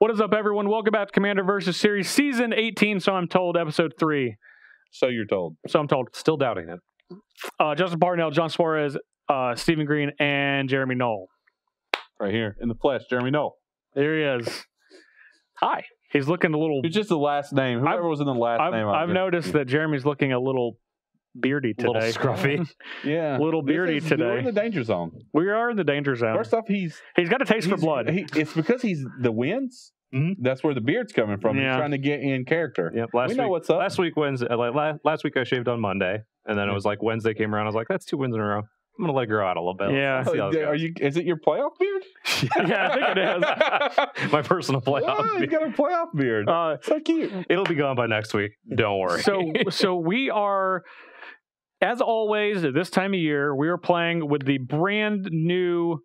What is up, everyone? Welcome back to Commander versus Series Season 18, so I'm told, Episode 3. So you're told. So I'm told. Still doubting it. Uh, Justin Parnell, John Suarez, uh, Stephen Green, and Jeremy Noell. Right here in the flesh, Jeremy Noell. There he is. Hi. He's looking a little. It's just the last name. Whoever was in the last I've, name. I've noticed that Jeremy's looking a little beardy A little today. scruffy. Yeah. A little This beardy is- today. We're in the danger zone. We are in the danger zone. First off, he's, He's got a taste for blood. he- it's because he's the winds. Mhm. That's where the beard's coming from. Yeah. He's trying to get in character. Yep. Last we know week, what's up. last week Wednesday, uh, like, last week I shaved on Monday, and then it was like Wednesday came around. I was like, that's two wins in a row. I'm gonna let it grow out a little bit. Yeah. Let's see how this Are you? Is it your playoff beard? yeah, I think it is. My personal playoff. Wow, you got a playoff beard. Uh, so cute. It'll be gone by next week. Don't worry. so so we are as always at this time of year we are playing with the brand new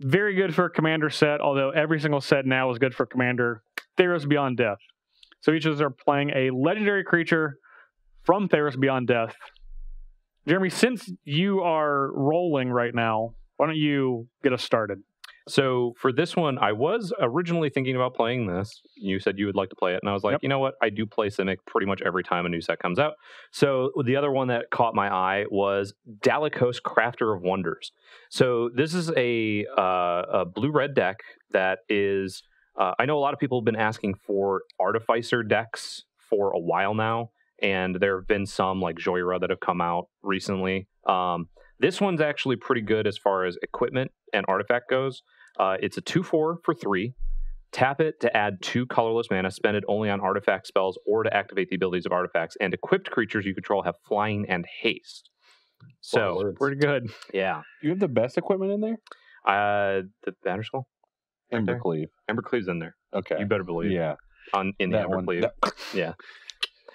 very good for commander set although every single set now is good for commander theros beyond death. So each of us are playing a legendary creature from theros beyond death. Jeremy since you are rolling right now why don't you get us started So for this one, I was originally thinking about playing this. You said you would like to play it, and I was like, Yep. you know what? I do play Simic pretty much every time a new set comes out. So the other one that caught my eye was Dalakos Crafter of Wonders. So this is a uh, a blue red deck that is. Uh, I know a lot of people have been asking for Artificer decks for a while now, and there have been some like Jhoira that have come out recently. Um, this one's actually pretty good as far as equipment and artifact goes. Uh, it's a 2 4 for 3. Tap it to add two colorless mana, spend it only on artifact spells or to activate the abilities of artifacts. And equipped creatures you control have flying and haste. So, pretty good yeah. You have the best equipment in there. Uh, the Batterskull? Right there. Embercleave. Embercleave's in there. Okay. You better believe yeah. on in the that one. Embercleave. That- Yeah.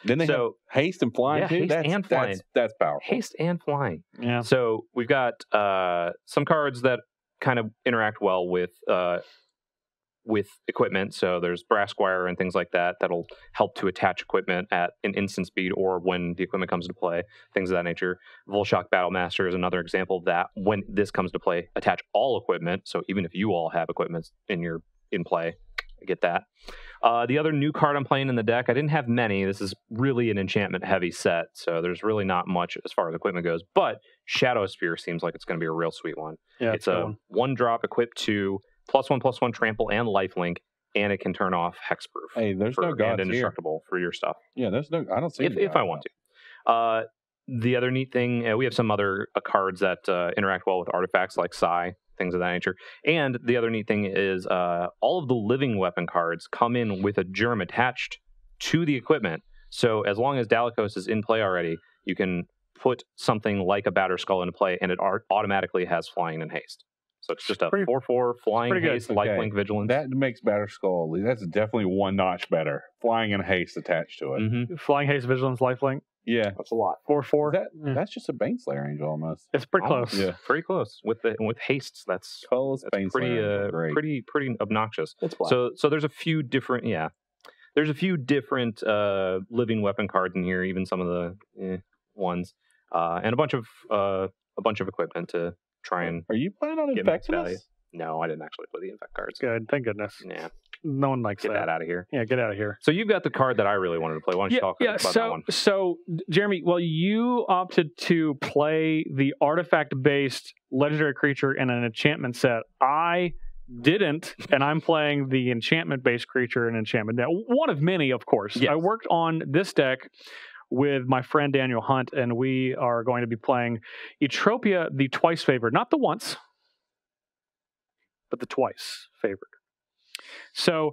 Then they have So, haste and flying Yeah, too. haste that's, and that's- flying. That's, powerful. haste and flying. yeah So we've got uh, some cards that kind of interact well with uh, with equipment. So there's Brass Squire and things like that that'll help to attach equipment at an instant speed or when the equipment comes into play, things of that nature. Vulshok Battlemaster is another example of that. When this comes to play, attach all equipment. So even if you all have equipment in your in play, I get that. Uh, the other new card I'm playing in the deck, I didn't have many. This is really an enchantment heavy set, so there's really not much as far as equipment goes. But Shadowspear seems like it's going to be a real sweet one. yeah it's a one. one drop equipped to plus one plus one trample and lifelink, and it can turn off hexproof Hey, there's for, no and gods here. indestructible for your stuff Yeah, there's no. I don't see. if, if I want to. Uh, the other neat thing, uh, we have some other uh, cards that uh, interact well with artifacts like Sai, things of that nature. And the other neat thing is uh, all of the living weapon cards come in with a germ attached to the equipment. So as long as Dalakos is in play already, you can put something like a Batterskull into play, and it ar- automatically has flying and haste. So it's just a Pretty- 4 4 flying haste, Okay. lifelink, vigilance. That makes Batterskull. That's definitely one notch better. Flying and haste attached to it. hmm flying haste vigilance lifelink Yeah, That's a lot. four four That Yeah. that's just a Baneslayer angel almost. it's pretty close Almost. Yeah. Pretty close with the with hastes. That's Colorless That's Baneslayer pretty uh, pretty pretty obnoxious. It's black. So so there's a few different yeah. There's a few different uh, living weapon cards in here, even some of the eh, ones, uh, and a bunch of uh, a bunch of equipment to try and. Are you planning on infecting us? No, I didn't actually play the infect cards. good thank goodness Yeah, no one likes get that that out of here. yeah get out of here So you've got the card that I really wanted to play. Why don't you yeah, talk yeah. about that So, one? so Jeremy, well, you opted to play the artifact-based legendary creature in an enchantment set. I didn't, and I'm playing the enchantment-based creature in enchantment. Now, one of many, of course. Yes. I worked on this deck with my friend Daniel Hunt, and we are going to be playing Eutropia, the twice favored, not the once, but the twice favored. So,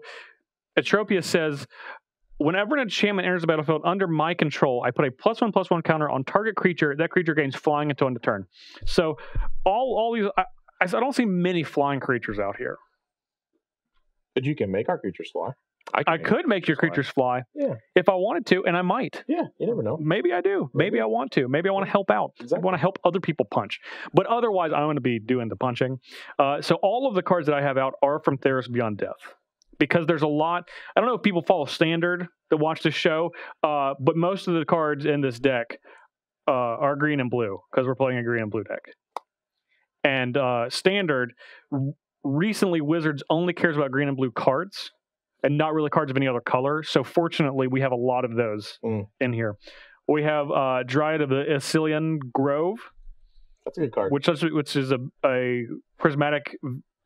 Eutropia says Whenever an enchantment enters the battlefield under my control, I put a plus one plus one counter on target creature. That creature gains flying until end of turn. So all all these, I, I don't see many flying creatures out here. But you can make our creatures fly. I could make your creatures fly Yeah. if I wanted to, and I might. Yeah, you never know. Maybe I do. Maybe I want to. Maybe I want to help out. I want to help other people punch. But otherwise, I'm going to be doing the punching. Uh, so all of the cards that I have out are from Theros Beyond Death. Because there's a lot. I don't know if people follow standard that watch this show, uh, but most of the cards in this deck uh, are green and blue because we're playing a green and blue deck. And uh, standard, recently Wizards only cares about green and blue cards and not really cards of any other color. So fortunately, we have a lot of those Mm. in here. We have uh, Dryad of the Ilysian Grove, That's a good card. which is which is a, a prismatic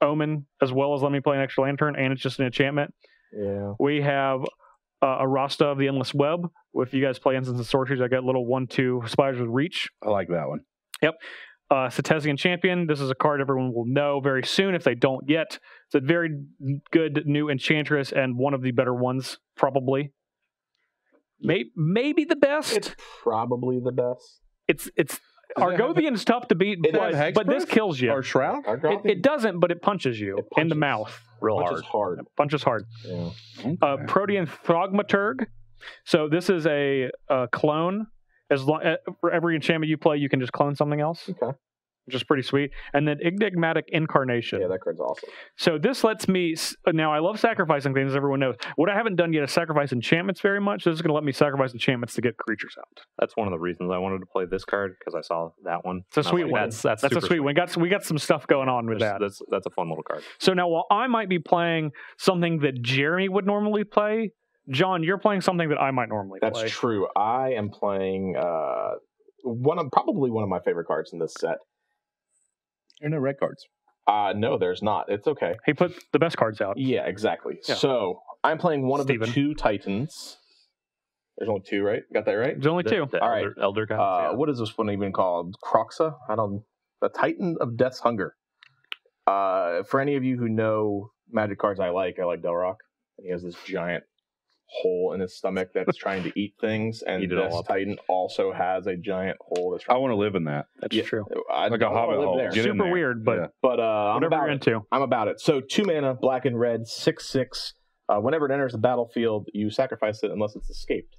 omen as well as let me play an extra lantern, and it's just an enchantment. yeah. We have uh, Arasta of the Endless Web. If you guys play Instants and Sorceries, I got little one two spiders with reach. I like that one. Yep. Uh, Setessan Champion. This is a card everyone will know very soon if they don't yet. It's a very good new Enchantress and one of the better ones, probably. Maybe, maybe the best. It's probably the best. It's it's Argothian's tough to beat, It but, but this kills you. Or Shroud? It, it doesn't, but it punches you It in the mouth. Real Which hard. is hard. Punches hard. Yeah. Uh, Protean Thaumaturge. So this is a, uh clone. As long uh, for every enchantment you play, you can just clone something else, Okay. Which is pretty sweet. And then Enigmatic Incarnation. Yeah, that card's awesome. So this lets me now. I love sacrificing things. as Everyone knows. What I haven't done yet is sacrifice enchantments very much. This is going to let me sacrifice enchantments to get creatures out. That's one of the reasons I wanted to play this card because I saw that one. It's a and I was sweet like, one. That's that's, That's a super sweet one. We got we got some stuff going on with that. That's, that's a fun little card. So now, while I might be playing something that Jeremy would normally play, John, you're playing something that I might normally That's play. true. I am playing uh, one of probably one of my favorite cards in this set. There are no red cards. Uh, no, there's not. It's okay. He put the best cards out. Yeah, exactly. Yeah. So I'm playing one of the two Titans. There's only two, right? Got that right? There's only The- two. The All right. elder, elder gods. Uh, yeah. What is this one even called? Kroxa? I don't. The Titan of Death's Hunger. Uh, for any of you who know Magic cards, I like. I like Delrock. He has this giant hole in his stomach that's trying to eat things, and Eat it all Titan also has a giant hole that's I want to live in that. That's Yeah. true. I, like a hobbit hole. There. Get Super weird, but yeah. but uh, I'm whatever about you're it. into. I'm about it. So two mana, black and red, six six. Uh, whenever it enters the battlefield, you sacrifice it unless it's escaped.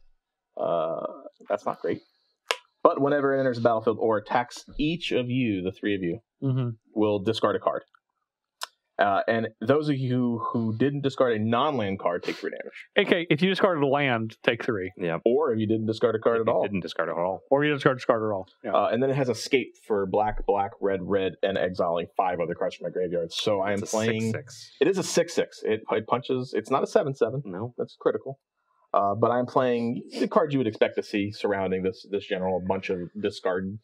Uh, that's not great. But whenever it enters the battlefield or attacks each of you, the three of you, hmm will discard a card. Uh, and those of you who didn't discard a non-land card take three damage. Okay, if you discarded a land, take three. yeah. Or if you didn't discard a card If at you all. Didn't discard it at all. Or you discard discard at all. Yeah. Uh, and then it has escape for black, black, red, red, and exiling five other cards from my graveyard. So I am playing. six, It is a six six. It, it punches. It's not a seven seven. No. That's critical. Uh, but I'm playing the cards you would expect to see surrounding this this general bunch of discard.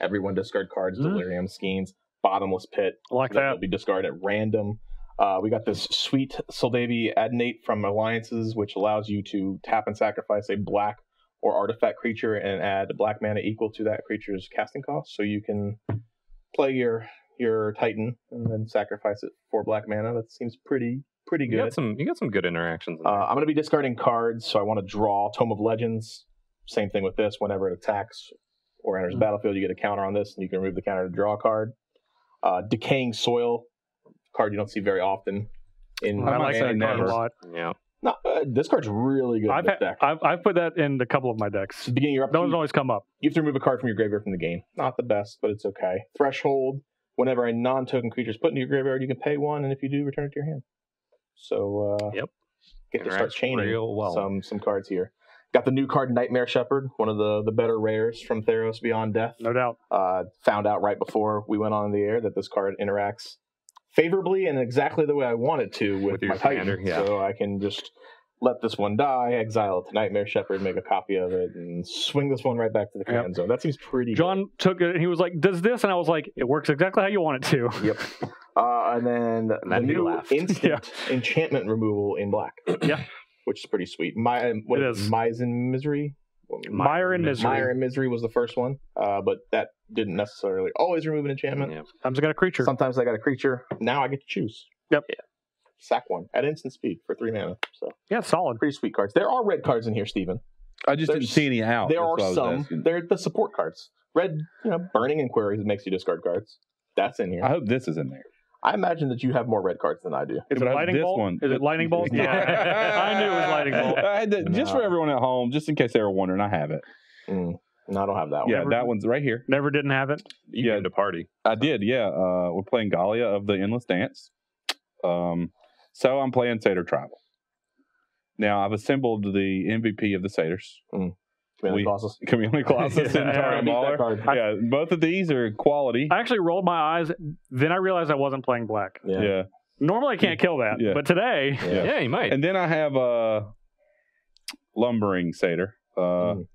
Everyone discard cards, Mhm. delirium schemes, bottomless pit I like that that. will be discarded at random. Uh, we got this sweet Soldevi Adnate from Alliances, which allows you to tap and sacrifice a black or artifact creature and add black mana equal to that creature's casting cost. So you can play your your Titan and then sacrifice it for black mana. That seems pretty pretty good. You got some. You got some good interactions. In Uh. I'm going to be discarding cards, so I want to draw Tome of Legends. Same thing with this. Whenever it attacks or enters the Mhm. battlefield, you get a counter on this, and you can remove the counter to draw a card. Uh, Decaying Soil, card you don't see very often. In I like say that card a lot. yeah. No, uh, this card's really good I've, had, deck. I've I've put that in a couple of my decks. The beginning, you're up. Those always come up. You have to remove a card from your graveyard from the game. Not the best, but it's okay. Threshold. Whenever a non-token creature is put into your graveyard, you can pay one, and if you do, return it to your hand. So, uh, Yep. get to start chaining real well. some some cards here. Got the new card, Nightmare Shepherd, one of the the better rares from Theros Beyond Death. No doubt. Uh, found out right before we went on the air that this card interacts favorably and exactly the way I want it to with, With my Titan. commander, yeah. So I can just let this one die, exile it to Nightmare Shepherd, make a copy of it, and swing this one right back to the Yep. command zone. That seems pretty. good. John took it and he was like, "Does this?" And I was like, "It works exactly how you want it to." Yep. Uh, and then the new laughed. instant enchantment removal in black. Yeah. Which is pretty sweet. My what It is is. it? Misery? Mire and Misery. Mire and Misery was the first one, uh, but that didn't necessarily always remove an enchantment. Yeah. Sometimes I got a creature. Sometimes I got a creature. Now I get to choose. Yep. Yeah. Sack one at instant speed for three mana. So yeah, solid. pretty sweet cards. There are red cards in here, Stephen. I just didn't see any out. there are what I was some. asking. They're the support cards. Red, you know, burning inquiries makes you discard cards. That's in here. I hope this is in there. I imagine that you have more red cards than I do. Is it lightning this bolt? one- Is it lightning bolt? Yeah. I knew it was lightning bolt. I had to- Just for everyone at home, just in case they were wondering, I have it. Mm. No, I don't have that one. Yeah, Never- that one's right here. Never didn't have it. You Yeah. came to party. I did, yeah. Uh, we're playing Gallia of the Endless Dance. Um, so I'm playing Satyr Tribal. Now I've assembled the MVP of the Satyrs. Mm. Commander We- Colossus. Community Colossus and Yeah, Tara I need that Mauler. card. Yeah, both of these are quality. I actually rolled my eyes. Then I realized I wasn't playing black. Yeah. yeah. Normally I can't kill that, Yeah. but today, Yeah. Yeah, you might. And then I have a lumbering satyr. Uh, Mm.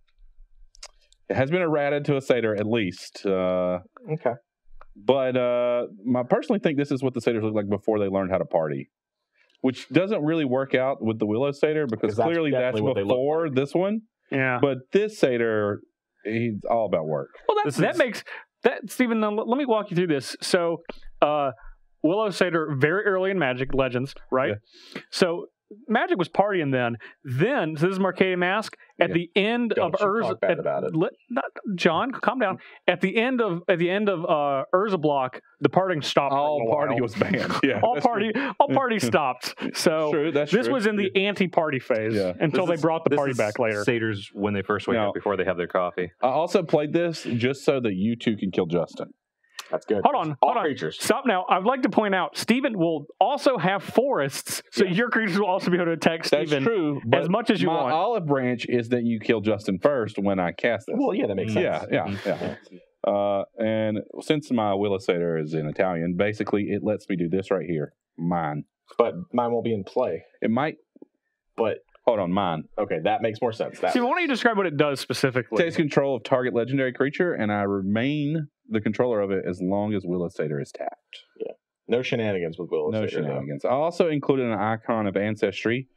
It has been errated to a satyr at least. Uh, Okay. but uh, I personally think this is what the satyrs look like before they learned how to party, which doesn't really work out with the willow satyr because Because that's clearly that's definitely what they look before this one. Yeah. But this satyr, he's all about work. Well, that, that is- makes that Stephen. Let me walk you through this. So, uh, Willow Satyr very early in Magic Legends, right? So Magic was partying then. Then so this is Mercadian Mask at Yeah. the end Don't of Urza. at- about it. let- not, John, calm down. At the end of at the end of uh, Urza block, the partying stopped. All party was banned. Yeah, all party all party stopped. So True, this true. was in the anti-party phase Yeah. until This they brought the party back later. Satyrs when they first wake Now- up before they have their coffee. I also played this just so that you two can kill Justin. That's good. Hold on, All hold on. creatures. Stop now. I'd like to point out Stephen will also have forests, so Yeah. your creatures will also be able to attack That's Stephen true. as much as you want. my want. olive branch is that you kill Justin first when I cast this. Well, yeah, that makes sense. yeah, yeah, yeah. Uh, and since my Willow Satyr is in Italian, basically it lets me do this right here. Mine. But mine won't be in play. It might. But Hold on, mine. okay, that makes more sense. That Stephen, why don't you describe what it does specifically? Takes control of target legendary creature, and I remain the controller of it as long as Willow Satyr is tapped. Yeah. No shenanigans with Willow no Satyr, though. shenanigans. I also included an icon of ancestry.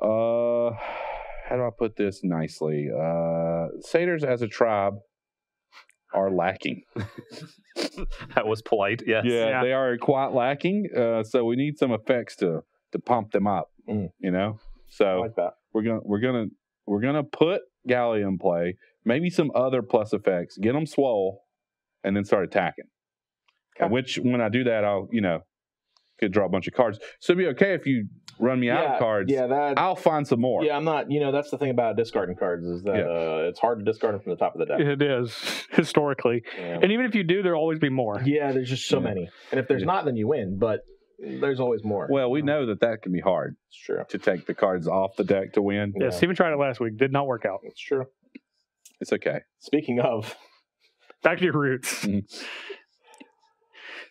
Uh, how do I put this nicely? Uh, satyrs as a tribe are lacking. That was polite. Yes. Yeah, Yeah. they are quite lacking. Uh, so we need some effects to to pump them up. Mm. You know, I so like that. we're gonna we're gonna we're gonna put Gallia in play. Maybe some other plus effects. Get them swole, and then start attacking. Okay. Which when I do that, I'll you know could draw a bunch of cards. So it'd be okay if you run me out of cards. Yeah, that. I'll find some more. Yeah, I'm not. You know, that's the thing about discarding cards is that Yeah. uh, it's hard to discard them from the top of the deck. It is historically, Yeah, and even if you do, there'll always be more. Yeah, there's just so Yeah. many, and if there's Yeah. not, then you win. But there's always more. Well, we know that that can be hard it's true. to take the cards off the deck to win. Yeah, Yeah. Stephen tried it last week. Did not work out. It's true. It's okay. Speaking of, Back to your roots. Mhm.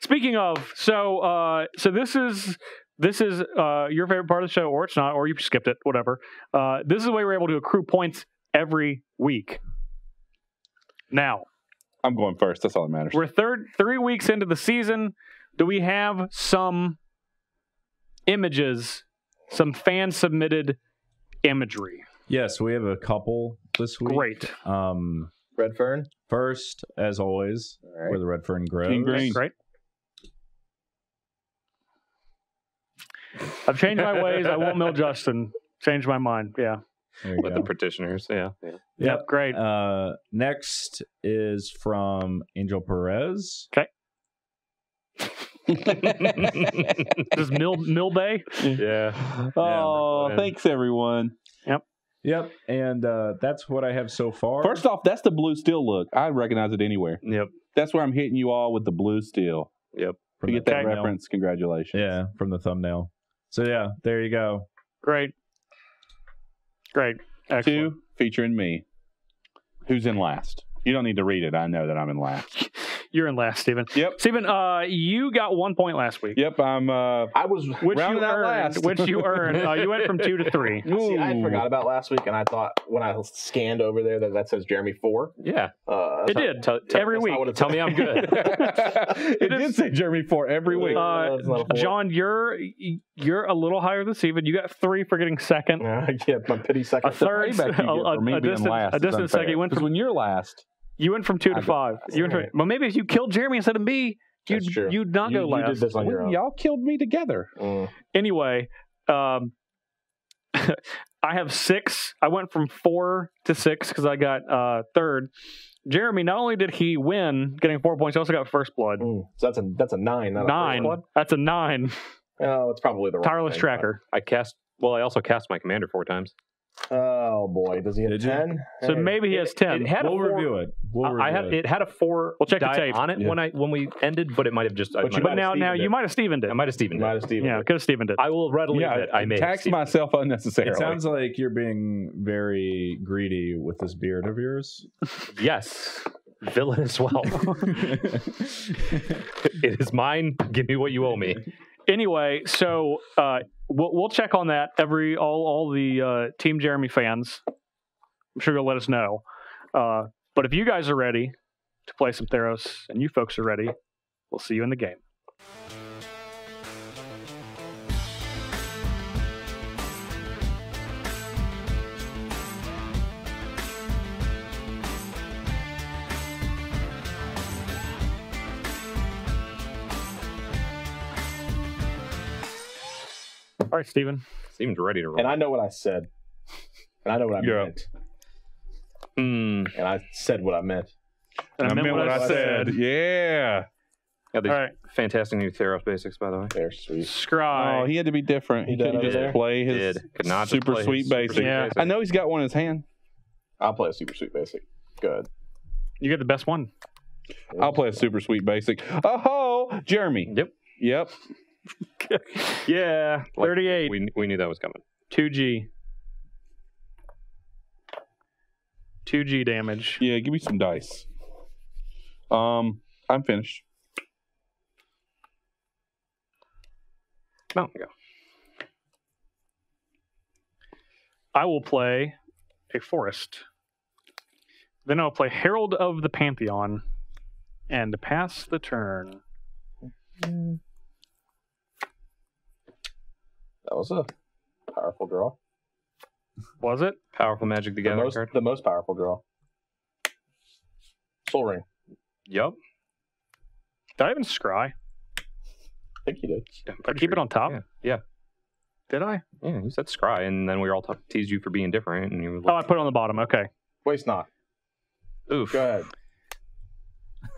Speaking of, so uh, so this is this is uh, your favorite part of the show, or it's not, or you skipped it, whatever. Uh, this is the way we're able to accrue points every week. Now I'm going first. That's all that matters. we're third three weeks into the season. Do we have some images, some fan submitted imagery? Yes, we have a couple this week. Great, Um, Red Fern. first, as always, All right. where the red fern grows. King Green. great. I've changed my ways. I won't mill Justin. Changed my mind. Yeah. With go. the petitioners. Yeah. Yep. Great. Uh, next is from Angel Perez. Does Mill Mill Bay? yeah. Oh, Yeah. thanks everyone. Yep, Yep, and uh, that's what I have so far. First off, that's the blue steel look. I recognize it anywhere. Yep. That's where I'm hitting you all with the blue steel. Yep. from To the get that thumbnail. reference, congratulations. Yeah, from the thumbnail. So yeah, there you go. Great. Great. Excellent. Two featuring me. Who's in last? You don't need to read it. I know that I'm in last. You're in last, Stephen. Yep. Stephen, uh, you got one point last week, Yep. I'm. uh I was. which you out earned. last. Which you earned. Uh, you went from two to three. See, I forgot about last week, and I thought when I scanned over there that that says Jeremy four. Yeah. Uh, It that's did Tell, tell, every week. tell said. me I'm good. it did say Jeremy four every week. Uh, That's not a four. John, you're you're a little higher than Stephen. You got three for getting second. Uh, yeah, my pity second. A third, Payback you get a, a, a being distant, a is distant second. You went 'Cause from when you're last, you went from two to I go five. last. You went from, well, maybe if you killed Jeremy instead of me, you'd you'd not you, go you last. did this on your own. y'all killed me together. Mm. anyway, um, I have six. I went from four to six because I got uh, third. Jeremy, not only did he win, getting four points, he also got first blood. Mm. So that's a that's a nine. Not Nine. A first That's a nine. Oh, it's probably the wrong Tireless thing, tracker. I cast. Well, I also cast my commander four times. Oh boy, does he have Did you? ten? So maybe he has ten. It had We'll a four, review it. We'll I- I had it. it had a four We'll check the tape. on it Yeah. when I when we ended, but it might have just. I But you might, but might now, have now Stevened you it. might have Stevened it. I might have Stevened Might it. have Steven. Yeah, could have Stevened it. I will readily Yeah, admit I may have tax Stevened it. myself unnecessarily. It sounds like you're being very greedy with this beard of yours. Yes, villain as well. it is mine. Give me what you owe me. anyway, so uh, we'll we'll check on that. Every all all the uh, Team Jeremy fans, I'm sure you'll let us know. Uh, but if you guys are ready to play some Theros and you folks are ready, we'll see you in the game. All right, Steven. Seems ready to roll. And I know what I said. And I know what I Yeah. meant. Hmm. And I said what I meant. And I meant what I said. Yeah. Yeah, these All right, fantastic new Theros basics, by the way. They're sweet. Scry. Oh, he had to be different. He He did couldn't just there? play his Did could not super play sweet his super basic. sweet Yeah. basic. I know he's got one in his hand. I'll play a super sweet basic. Good. you get the best one. I'll play a super sweet basic. Oh, Jeremy. Yep. Yep. Yeah, Like, 38, We we knew that was coming. 2G. 2G damage. Yeah, give me some dice. Um, I'm finished. Mountain go. I will play a forest. Then I'll play Herald of the Pantheon and pass the turn. That was a powerful draw. Was it? Powerful Magic the The Gathering most, card. the most powerful draw. Sol Ring. Yup. Did I even scry? I think you did. Yeah, I'm Did I keep sure it on top? Yeah. Yeah. Did I? Yeah, you said scry, and then we all t- teased you for being different, and you were like, Oh, I put it on the bottom. Okay. Waste not. oof, Go ahead.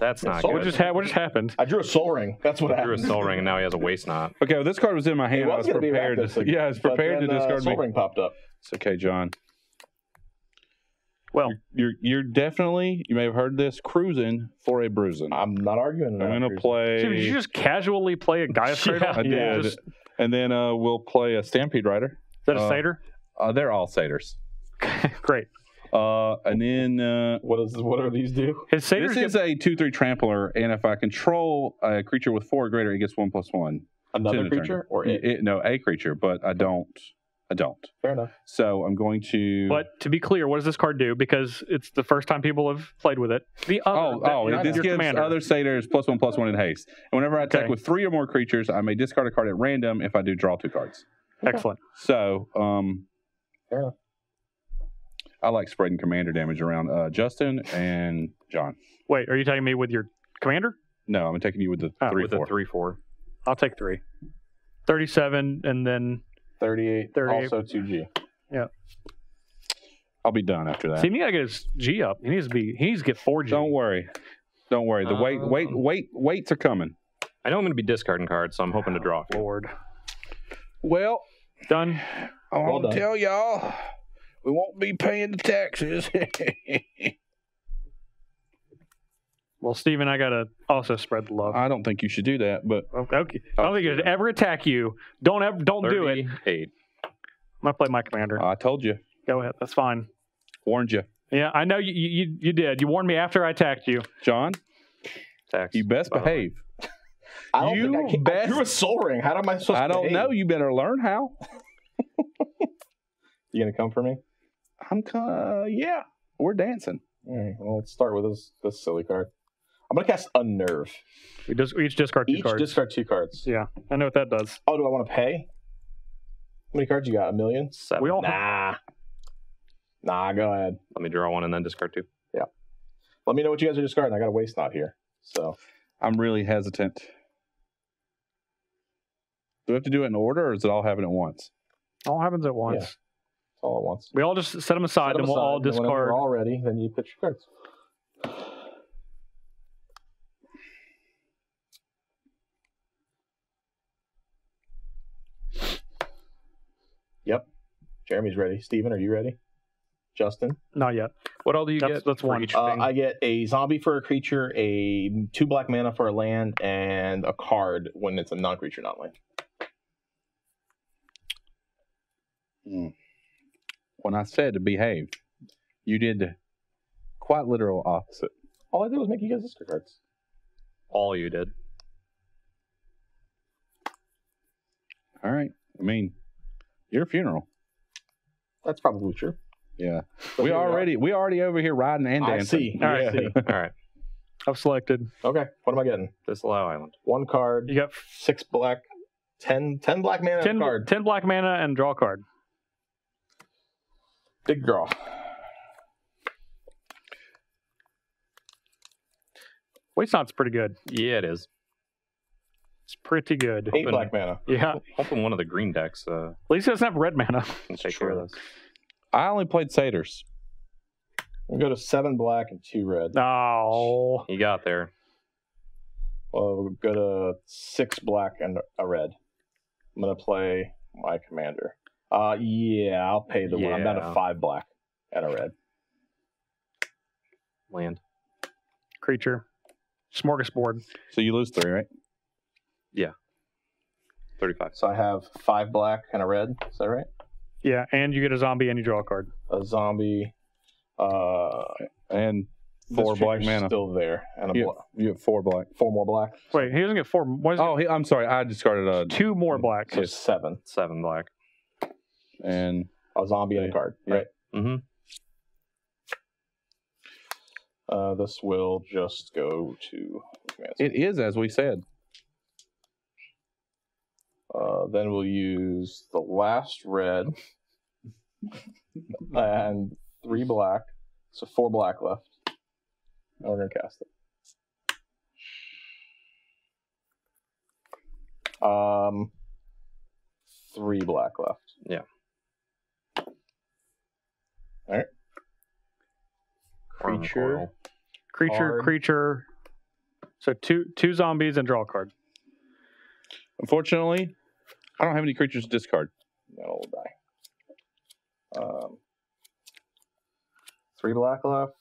That's not Soul good. What just, ha- what just happened? I drew a Sol Ring. That's what He drew a happened. Sol Ring, and now he has a Waste Not. Okay, well, this card was in my It hand. I was was going to be prepared. To, again, yeah, I was but prepared then, to uh, discard Soul me. Ring popped up. It's okay, John. Well, You're you're definitely you may have heard this cruising for a bruising. I'm not arguing. I'm that, gonna play. Steve, did you just casually play a Gaia's Yeah, Cradle? I did, Yeah, Just, is and then uh, we'll play a Stampede Rider. Is that a Uh, satyr? Uh, they're all satyrs. Great. Uh, and then uh, What is what are these do? His satyrs this is a two three trampler, and if I control a creature with four or greater, it gets one plus one. Another to the turn. creature or it? It- no, a creature, but I don't. I don't. Fair enough. So I'm going to. But to be clear, what does this card do? Because it's the first time people have played with it. The other, Oh, that- oh! not This your gives commander. other satyrs plus one plus one in haste. And whenever I attack with three or more creatures, I may discard a card at random. If I do, draw two cards. Excellent. So, um, Fair enough. I like spreading commander damage around uh, Justin and John. Wait, are you taking me with your commander? No, I'm taking you with the Oh, three with four. a three four. I'll take three. 37 and then 38, 38. also two G. Yeah. I'll be done after that. see me gotta get his G up. He needs to be he needs to get four G. Don't worry. Don't worry. The wait, wait, Um, wait, weights are coming. I know I'm going to be discarding cards, so I'm hoping to draw. Lord. Well, Done. I Well want to tell y'all, we won't be paying the taxes. Well, Steven, I gotta also spread the love. I don't think you should do that, but Okay. I don't think oh. it should ever attack you. Don't ever don't do it. Eight. I'm gonna play my commander. I told you, Go ahead. That's fine. warned you, Yeah, I know you you, you did. You warned me after I attacked you. John. Tax. You best by the way. behave. I don't You think I, can, I best- drew a Sol Ring. How am I supposed I to don't behave? know. You better learn how. You gonna come for me? I'm kind of yeah. We're dancing. All right. Well, let's start with this this silly card. I'm gonna cast Unnerve. We just we each discard two Each cards. discard two cards. yeah, I know what that does. Oh, do I want to pay? How many cards you got? A million? Seven. We all Nah. Nah, go ahead. Let me draw one and then discard two. Yeah. Let me know what you guys are discarding. I got a Waste Not here. So I'm really hesitant. Do we have to do it in order, or is it all happen at once? all happens at once. That's all at once. We all just set them aside, Set 'em and we'll all aside, and Whenever discard. you're all ready, then you pitch your cards. Yep. Jeremy's ready. Steven, are you ready? Justin? Not yet. What all do you That's- get? that's for one. Each Uh. I get a zombie for a creature, a two black mana for a land, and a card when it's a non-creature, not land. When I said to behave, you did the quite literal opposite. All I did was make you guys discard cards. all you did. All right. I mean, your funeral. That's probably true. Yeah. But we already we already over here riding and I dancing. see. All right. I see. All right. I've selected. Okay, what am I getting? Disallow island. One card, You got six black, ten, ten black mana, 10, card. 10 black mana and draw card. Big draw. Waste Not's pretty good. Yeah, it is. It's pretty good. Eight Open. black mana. Yeah. Hoping one of the green decks uh, At least it doesn't have red mana. can take care of true. this. I only played satyrs. We go to seven black and two red. Oh. You got there. Well, we'll go to six black and a red. I'm gonna play my commander. Uh, yeah, I'll pay the one. I'm down to five black and a red. Land. Creature. Smorgasbord. So you lose three, right? Yeah. 35. So I have five black and a red. Is that right? Yeah, and you get a zombie and you draw a card. A zombie. Uh, And four black creature's mana. Still there, and a You, bla- you have four black. four more black. Wait, he doesn't get four. What is it? Oh, he, I'm sorry. I discarded a Two more black. So seven. Seven black. And A zombie and a card. Yeah. Right. Mm-hmm. Uh, this will just go to. it is as we said. Uh, then we'll use the last red and three black. So four black left. And we're gonna cast it. Um, three black left. Yeah. All right. Creature. Creature, Card. creature. So two two zombies and draw a card. Unfortunately, I don't have any creatures to discard. That'll die. Um, three black left.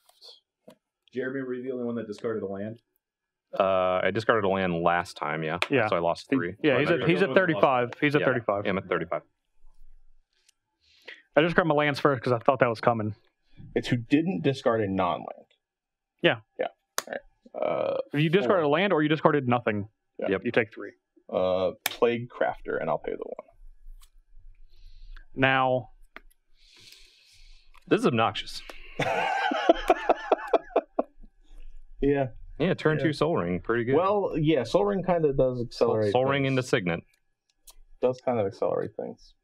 Jeremy, were you the only one that discarded a land? Uh, I discarded a land last time, yeah. Yeah. So I lost three. Yeah, he's at he's at thirty five. He's at Yeah. thirty five. Yeah, I'm at 35. I just grabbed my lands first because I thought that was coming. It's who didn't discard a non-land. Yeah. Yeah. All right. Uh, If you discarded a land or you discarded nothing, Yeah. Yep. you take three. uh, plague crafter, and I'll pay the one. Now This is obnoxious. yeah. Yeah, turn Yeah. two Sol Ring. Pretty good. Well, yeah. Sol Ring kind of does accelerate. Sol Ring things. into Signet. does kind of accelerate things.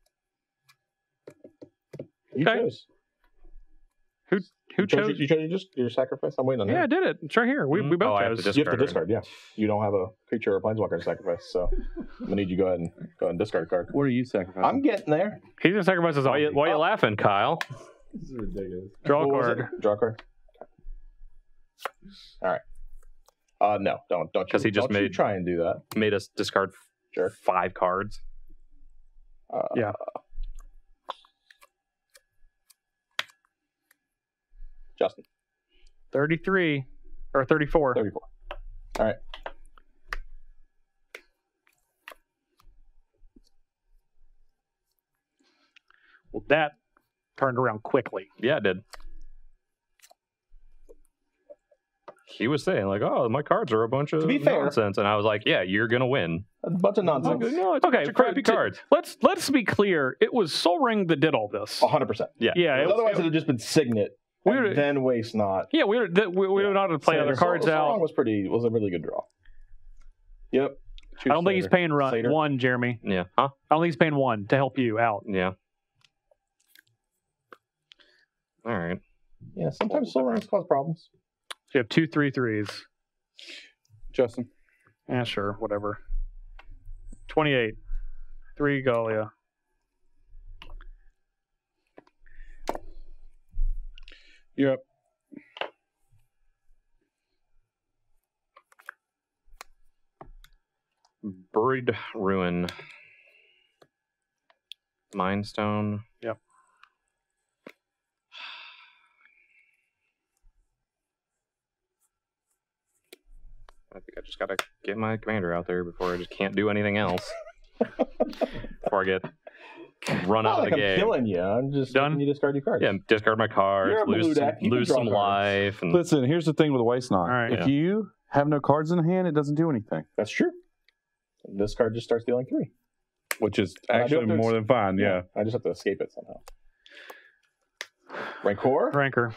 You Okay. chose. who You chose, chose? you chose your, just your sacrifice. I'm waiting on that. Yeah, I did it. It's right here. We, we Mhm. both Oh, I have chose. to You have to discard discard. Yeah. You don't have a creature or planeswalker to sacrifice, so I'm gonna need you to go ahead and go ahead and discard a card. What are you sacrificing? I'm getting there. He's gonna sacrifice a Why zombie. you, why you Oh. laughing, Kyle? This is ridiculous. Draw a card. Draw a card. All right. Uh, no, don't don't. 'Cause you- he just made- try and do that. Made us discard Sure. five cards. Uh, Yeah. Justin, Thirty three or thirty four. 34. All right. Well, that turned around quickly. Yeah, it did. He was saying like, "Oh, my cards are a bunch of be fair- nonsense," and I was like, "Yeah, you're gonna win." A bunch of nonsense. No, it's a Okay, bunch of for- crappy to- cards. Let's let's be clear. It was Sol Ring that did all this. 100%. Yeah, Yeah, it, Otherwise, it it, would have just been Signet. We and would've- then waste not. yeah, we were that we, we would not have played other cards Soul- Soul out. Ring was pretty. Was a really good draw. Yep. I don't think he's paying run, Satyr. one, Jeremy. yeah, huh? I don't think he's paying one to help you out. Yeah. All right. Yeah, sometimes Sol Rings cause problems. So you have two three threes. Justin. Yeah, sure, whatever. Twenty eight. Three Gallia. You're up. Buried Ruin. Mind Stone. Yep. I think I just gotta get my commander out there before I just can't do anything else. before I get run out like of the I'm game. killing you. I'm just Done? you discard your cards. Yeah, discard my cards, You're a blue lose some, deck, you can lose draw some cards. life, and Listen, here's the thing with a Waste Not. All right. If Yeah. you have no cards in hand, it doesn't do anything, That's true. This card just starts dealing three. which is And I actually have to more than fine. Yeah. I just have to escape it somehow. Rancor. Rancor.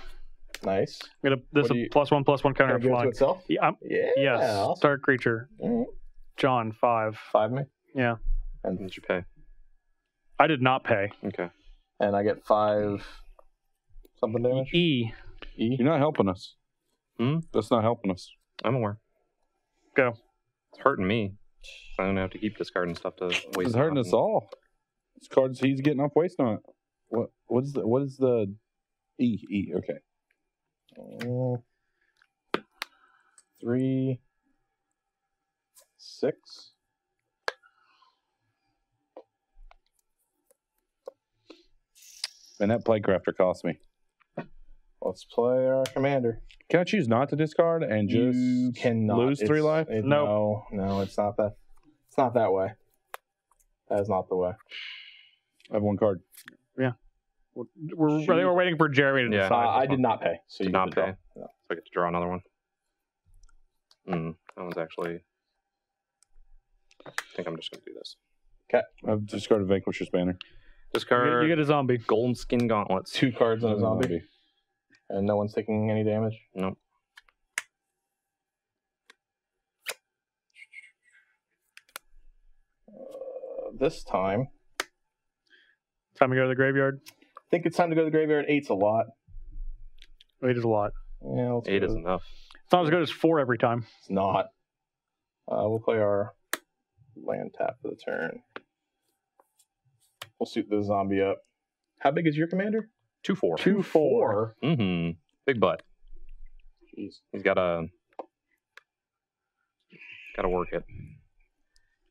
Nice. Get a, this What do a you- plus one plus one counter Can I give it to flag. itself? Yeah, I'm- Yeah. yes. awesome. Start creature. Alright. John five. Five me. Yeah. what did you pay? I did not pay. Okay. And I get five something damage. E. E. You're not helping us. Hmm? That's not helping us. I'm aware. Go. It's hurting me. I don't have to keep discarding stuff to waste. It's hurting us all. It's cards he's getting off Waste Not. What? What is the? What is the? E E. Okay. Mm. Three. Six. And that Plaguecrafter cost me. Let's play our commander. Can I choose not to discard and just you cannot lose three It's- life? it- Nope. No, no, it's not that. It's not that way. That is not the way. I have one card. Yeah. We're, they were waiting for Jeremy to Yeah. Uh, decide. I did not pay. So Did you not get to draw. pay. No. So I get to draw another one. Hmm. That one's actually. I think I'm just gonna do this. Okay. I've discarded Vanquisher's Banner. You Discard get, you get a zombie. golden skin gauntlets. Two cards on a zombie, and no one's taking any damage. Nope. Uh, this time, Time to go to the graveyard. I think it's time to go to the graveyard. Eight's a lot. Eight is a lot. Yeah, Eight is enough. It's not as good as four every time. It's not. Uh, we'll play our land tap for the turn. We'll suit the zombie up. How big is your commander? Two four. Two four. Mm-hmm. Big butt. Jeez. He's got a Got to work it.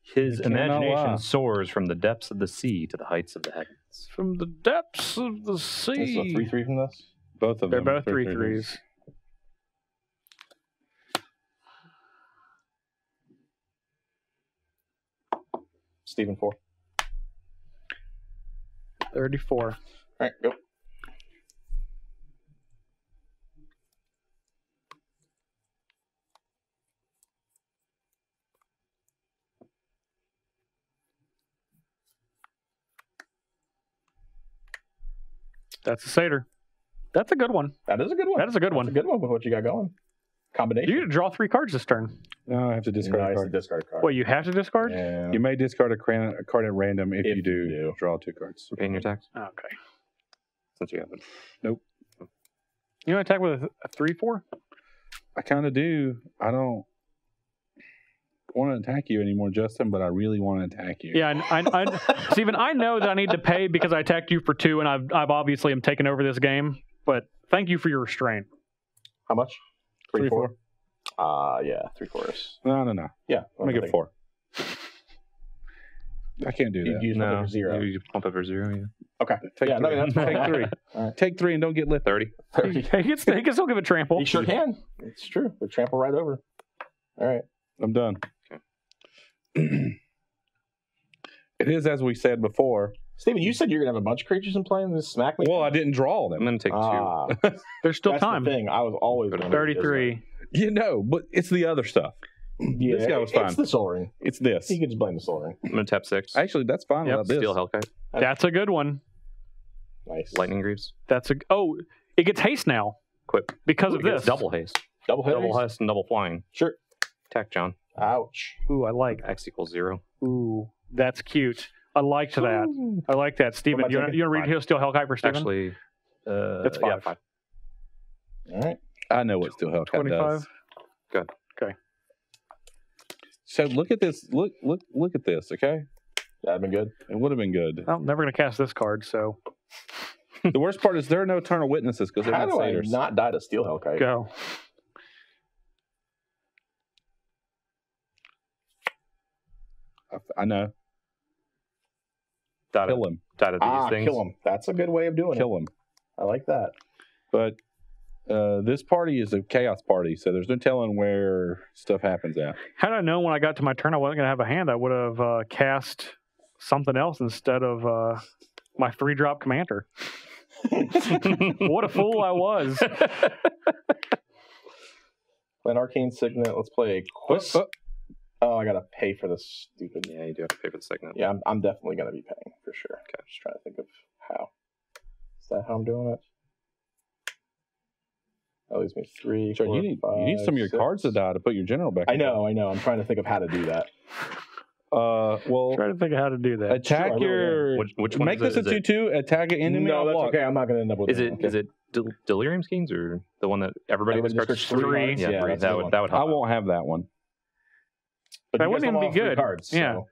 His You imagination soars from the depths of the sea to the heights of the heavens. From the depths of the This is a sea. three three from this. Both of them. They're them. both are three threes. threes. Stephen four. 34. All right, go. That's a Satyr. That's a good one. That is a good one. That is a good That's one. a good one with what you got going. Combination. You get to draw three cards this turn. No, I have to discard a nice card. discard card. Wait, you have to discard? Yeah. You may discard a, cran- a card at random if, If you do, you do. draw two cards. You paying your tax ah, Okay. since you have it. You want to attack with a, a 3 4? I kind of do. I don't want to attack you anymore, Justin, but I really want to attack you. Yeah, I, I, I, Steven, I know that I need to pay because I attacked you for two, and I've, I've obviously am taking over this game. But thank you for your restraint. How much? Three, four. Ah, yeah, three quarters. No, no, no. Yeah. Make it four. I can't do You that. use No, no, zero. You, you pump up for zero. Yeah. Okay. Take yeah, no, three. that's. Take three. Alright. Take three and don't get lit. Thirty. He can, he can still give a trample. You sure can. It's true. They trample right over. All right. I'm done. Okay. it is as we said before. Steven, you said you're gonna have a bunch of creatures in play and just smack me. Well, I didn't draw them. I'm gonna take Ah, There's still that's time. the thing. I was always gonna 33. You know, but it's the other stuff. this. Yeah, This guy was fine. It's the Sol Ring. It's this. You can just blame the Sol Ring. I'm gonna tap six. Actually, that's fine Yep, without this. Steel Hellkite. That's a good one. Nice. Lightning Greaves. That's a. Oh, it gets haste now Quip. because Ooh, of this. Double haste. Double hit. Double haste and double flying. Sure. Attack, John. Ouch. Ooh, I like. X equals zero. Ooh, that's cute. I liked that. I like that. Steven, you want taking? to read Five. Steel Hellkite for Steven? Actually, uh, That's yeah, five. five. All right. I know what Steel Hellkite 25. does. Good. Okay. So look at this. Look, look, look at this. Okay, That'd been good. it would have been good. I'm never going to cast this card, so the worst part is there are no eternal witnesses because they're How not do I satyrs. not die to Steel Hellkite? go. I, I know. Dot Kill him. dot these Ah, things. kill him. That's a good way of doing it. Kill him. I like that. But Uh, this party is a chaos party, so there's no telling where stuff happens at. Had I known when I got to my turn I wasn't going to have a hand, I would have uh, cast something else instead of uh, my three drop commander. what a fool I was. An arcane signet. Let's play a quest. Oh, Oh, I gotta pay for this stupid. yeah, you do have to pay for the signet. Yeah, I'm, I'm definitely gonna be paying for sure. Okay, just trying to think of how. Is that how I'm doing it? That leaves me three. Sure, four, you need you need some of your six. cards to die to put your general back. I in. know, I know. I'm trying to think of how to do that. Uh, well, trying to think of how to do that. attack Sure, your. Which, which one make is this it? a Is it- two-two. Attack an enemy. no, on that's block. okay. I'm not gonna end up with Is it is it Del- delirium schemes or the one that everybody, Everybody discards discards three cards? Yeah, Yeah, three. that's a that good would one. that would help. I out. won't have that one. But That wouldn't even be good. Cards, Yeah. so-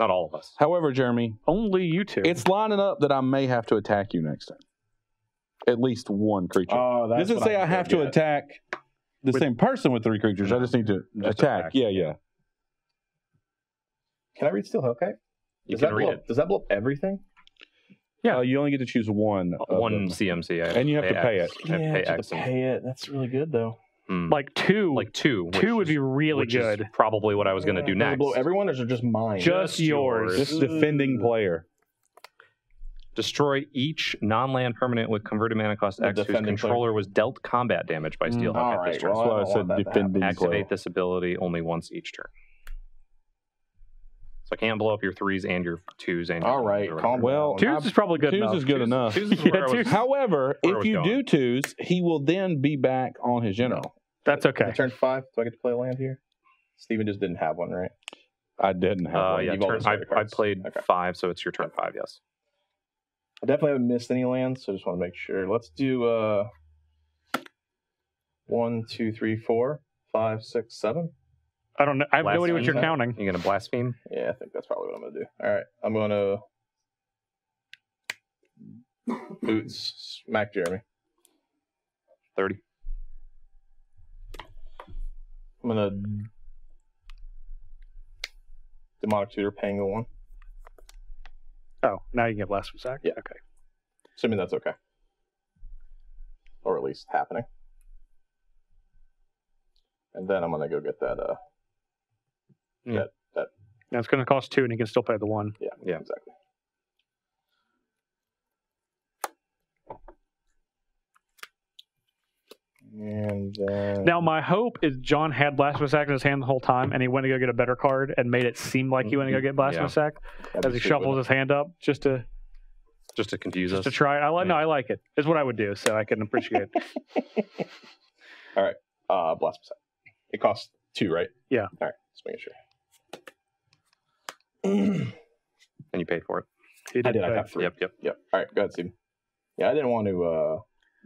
Not all of us. However, Jeremy, Only you two. it's lining up that I may have to attack you next time. At least one creature. Oh, that's doesn't say I I'm have gonna to get. attack the With- same person with three creatures. I just need to Just attack. attack. Yeah, yeah. Can I read Steel Hellkite? You Does can that read blow it. up, Does that blow up everything? Yeah. Uh, you only get to choose one. of One. CMC. I And you have to pay X. it. I have to yeah, pay X to pay it. That's really good though. hmm. like two. like two. two would be really which is good. probably what I was going to do Does next. blow everyone, or is it just mine? Just yours. Just defending player. Destroy each non-land permanent with converted mana cost The X whose defending player. controller was dealt combat damage by steel. Mm, Hellkite all right, this turn. well, That's why I don't said that to defending happen. player. Activate this ability only once each turn. So I can't blow up your threes and your twos and your All ones right, calm whatever. Well, Twos is probably good twos enough. is good Twos- enough. twos is Yeah, where I was- twos- However, Where I if was you going. do twos, he will then be back on his general. That's okay. Turn five. Do I get to play a land here? Steven just didn't have one, right? I didn't have Uh, one. yeah, You've all turn, I, I cards. played Okay. five, so it's your turn five. Yes. I definitely haven't missed any lands, so I just want to make sure. Let's do uh one, two, three, four, five, six, seven. I don't know. I have Last no idea what you're counting. You're gonna blaspheme? Yeah, I think that's probably what I'm gonna do. All right, I'm gonna boots smack Jeremy. Thirty. I'm gonna demonic tutor paying the one. Oh, now you can get Blasphemous Act. Yeah. Okay. Assuming that's okay. Or at least happening. And then I'm gonna go get that uh that Now it's going to cost two, and you can still pay the one. yeah, Yeah. exactly. And then Now my hope is John had Blasphemous Act in his hand the whole time, and he went to go get a better card and made it seem like he went to go get blasphemy Yeah. sack that'd as he shuffles his hand up just to Just to confuse just us. to try it. I like no, I like it. It's what I would do, so I can appreciate it. uh blast percent. It costs two, right? Yeah. All right, just making sure. and you paid for it. He I did. I pay. got three. Yep. Yep. Yep. All right, go ahead, Steven. Yeah, I didn't want to uh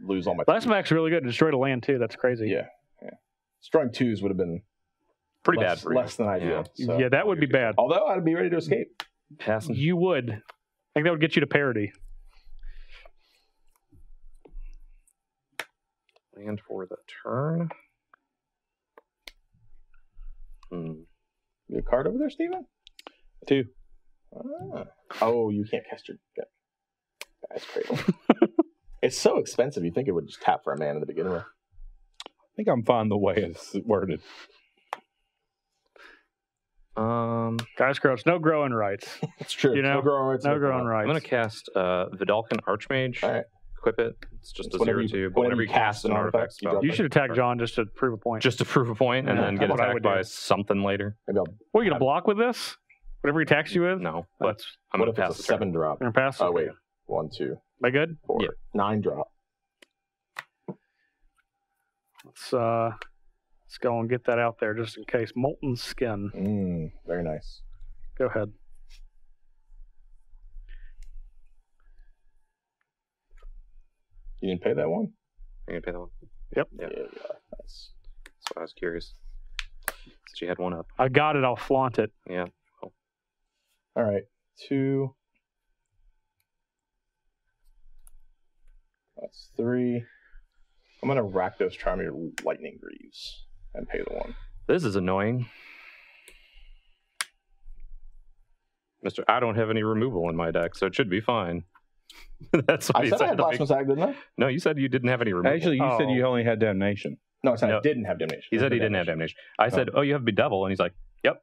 lose all my. Blasphemous Act's really good. It destroyed a land too. That's crazy. Yeah, yeah. Destroying twos would have been Pretty less, bad for you. less than ideal. Yeah. so- yeah, that would be bad. Although I'd be ready to escape. Passing. You would. I think that would get you to parity. Land for the turn. Hmm. You a card over there, Steven? Two. Ah. Oh, you can't cast your yeah. Gaea's Cradle. It's so expensive. You think it would just tap for a man in the beginning with. I think I'm fine the way it's worded. Um, Guys, girls, no growing rights. It's true. You know, no growing rights. No no growing growing rights. I'm gonna cast uh, Vedalken Archmage. All right. Equip it. It's just It's a whenever zero you- two. But whenever whenever you you cast an artifact, you spell, drop You it. should attack John just to prove a point. just to prove a point, and Yeah, then get attacked by do. something later. Maybe I'll. what are you gonna block with this? Whatever he attacks you with? No, but I'm what gonna if pass it's a the turn. seven drop? gonna pass. Oh wait, one, two, Am I good? four, Yeah. nine drop. Let's uh let's go and get that out there just in case. Molten skin. Mm, very nice. Go ahead. You didn't pay that one? You didn't pay that one? Yep. Yeah. yeah. Nice. That's why I was curious. Since you had one up. I got it, I'll flaunt it. Yeah. Cool. All right, two. That's three. I'm gonna rack those your Lightning Greaves and pay the one. This is annoying. Mister, I don't have any removal in my deck, so it should be fine. That's what I he said I said. had like- blasphemous act, didn't I? no, you said you didn't have any removal. Actually, you said Oh. you only had damnation. No, I said I didn't have damnation. he said he didn't have damnation. I said, oh. "Oh, you have bedevil," and he's like, "Yep,"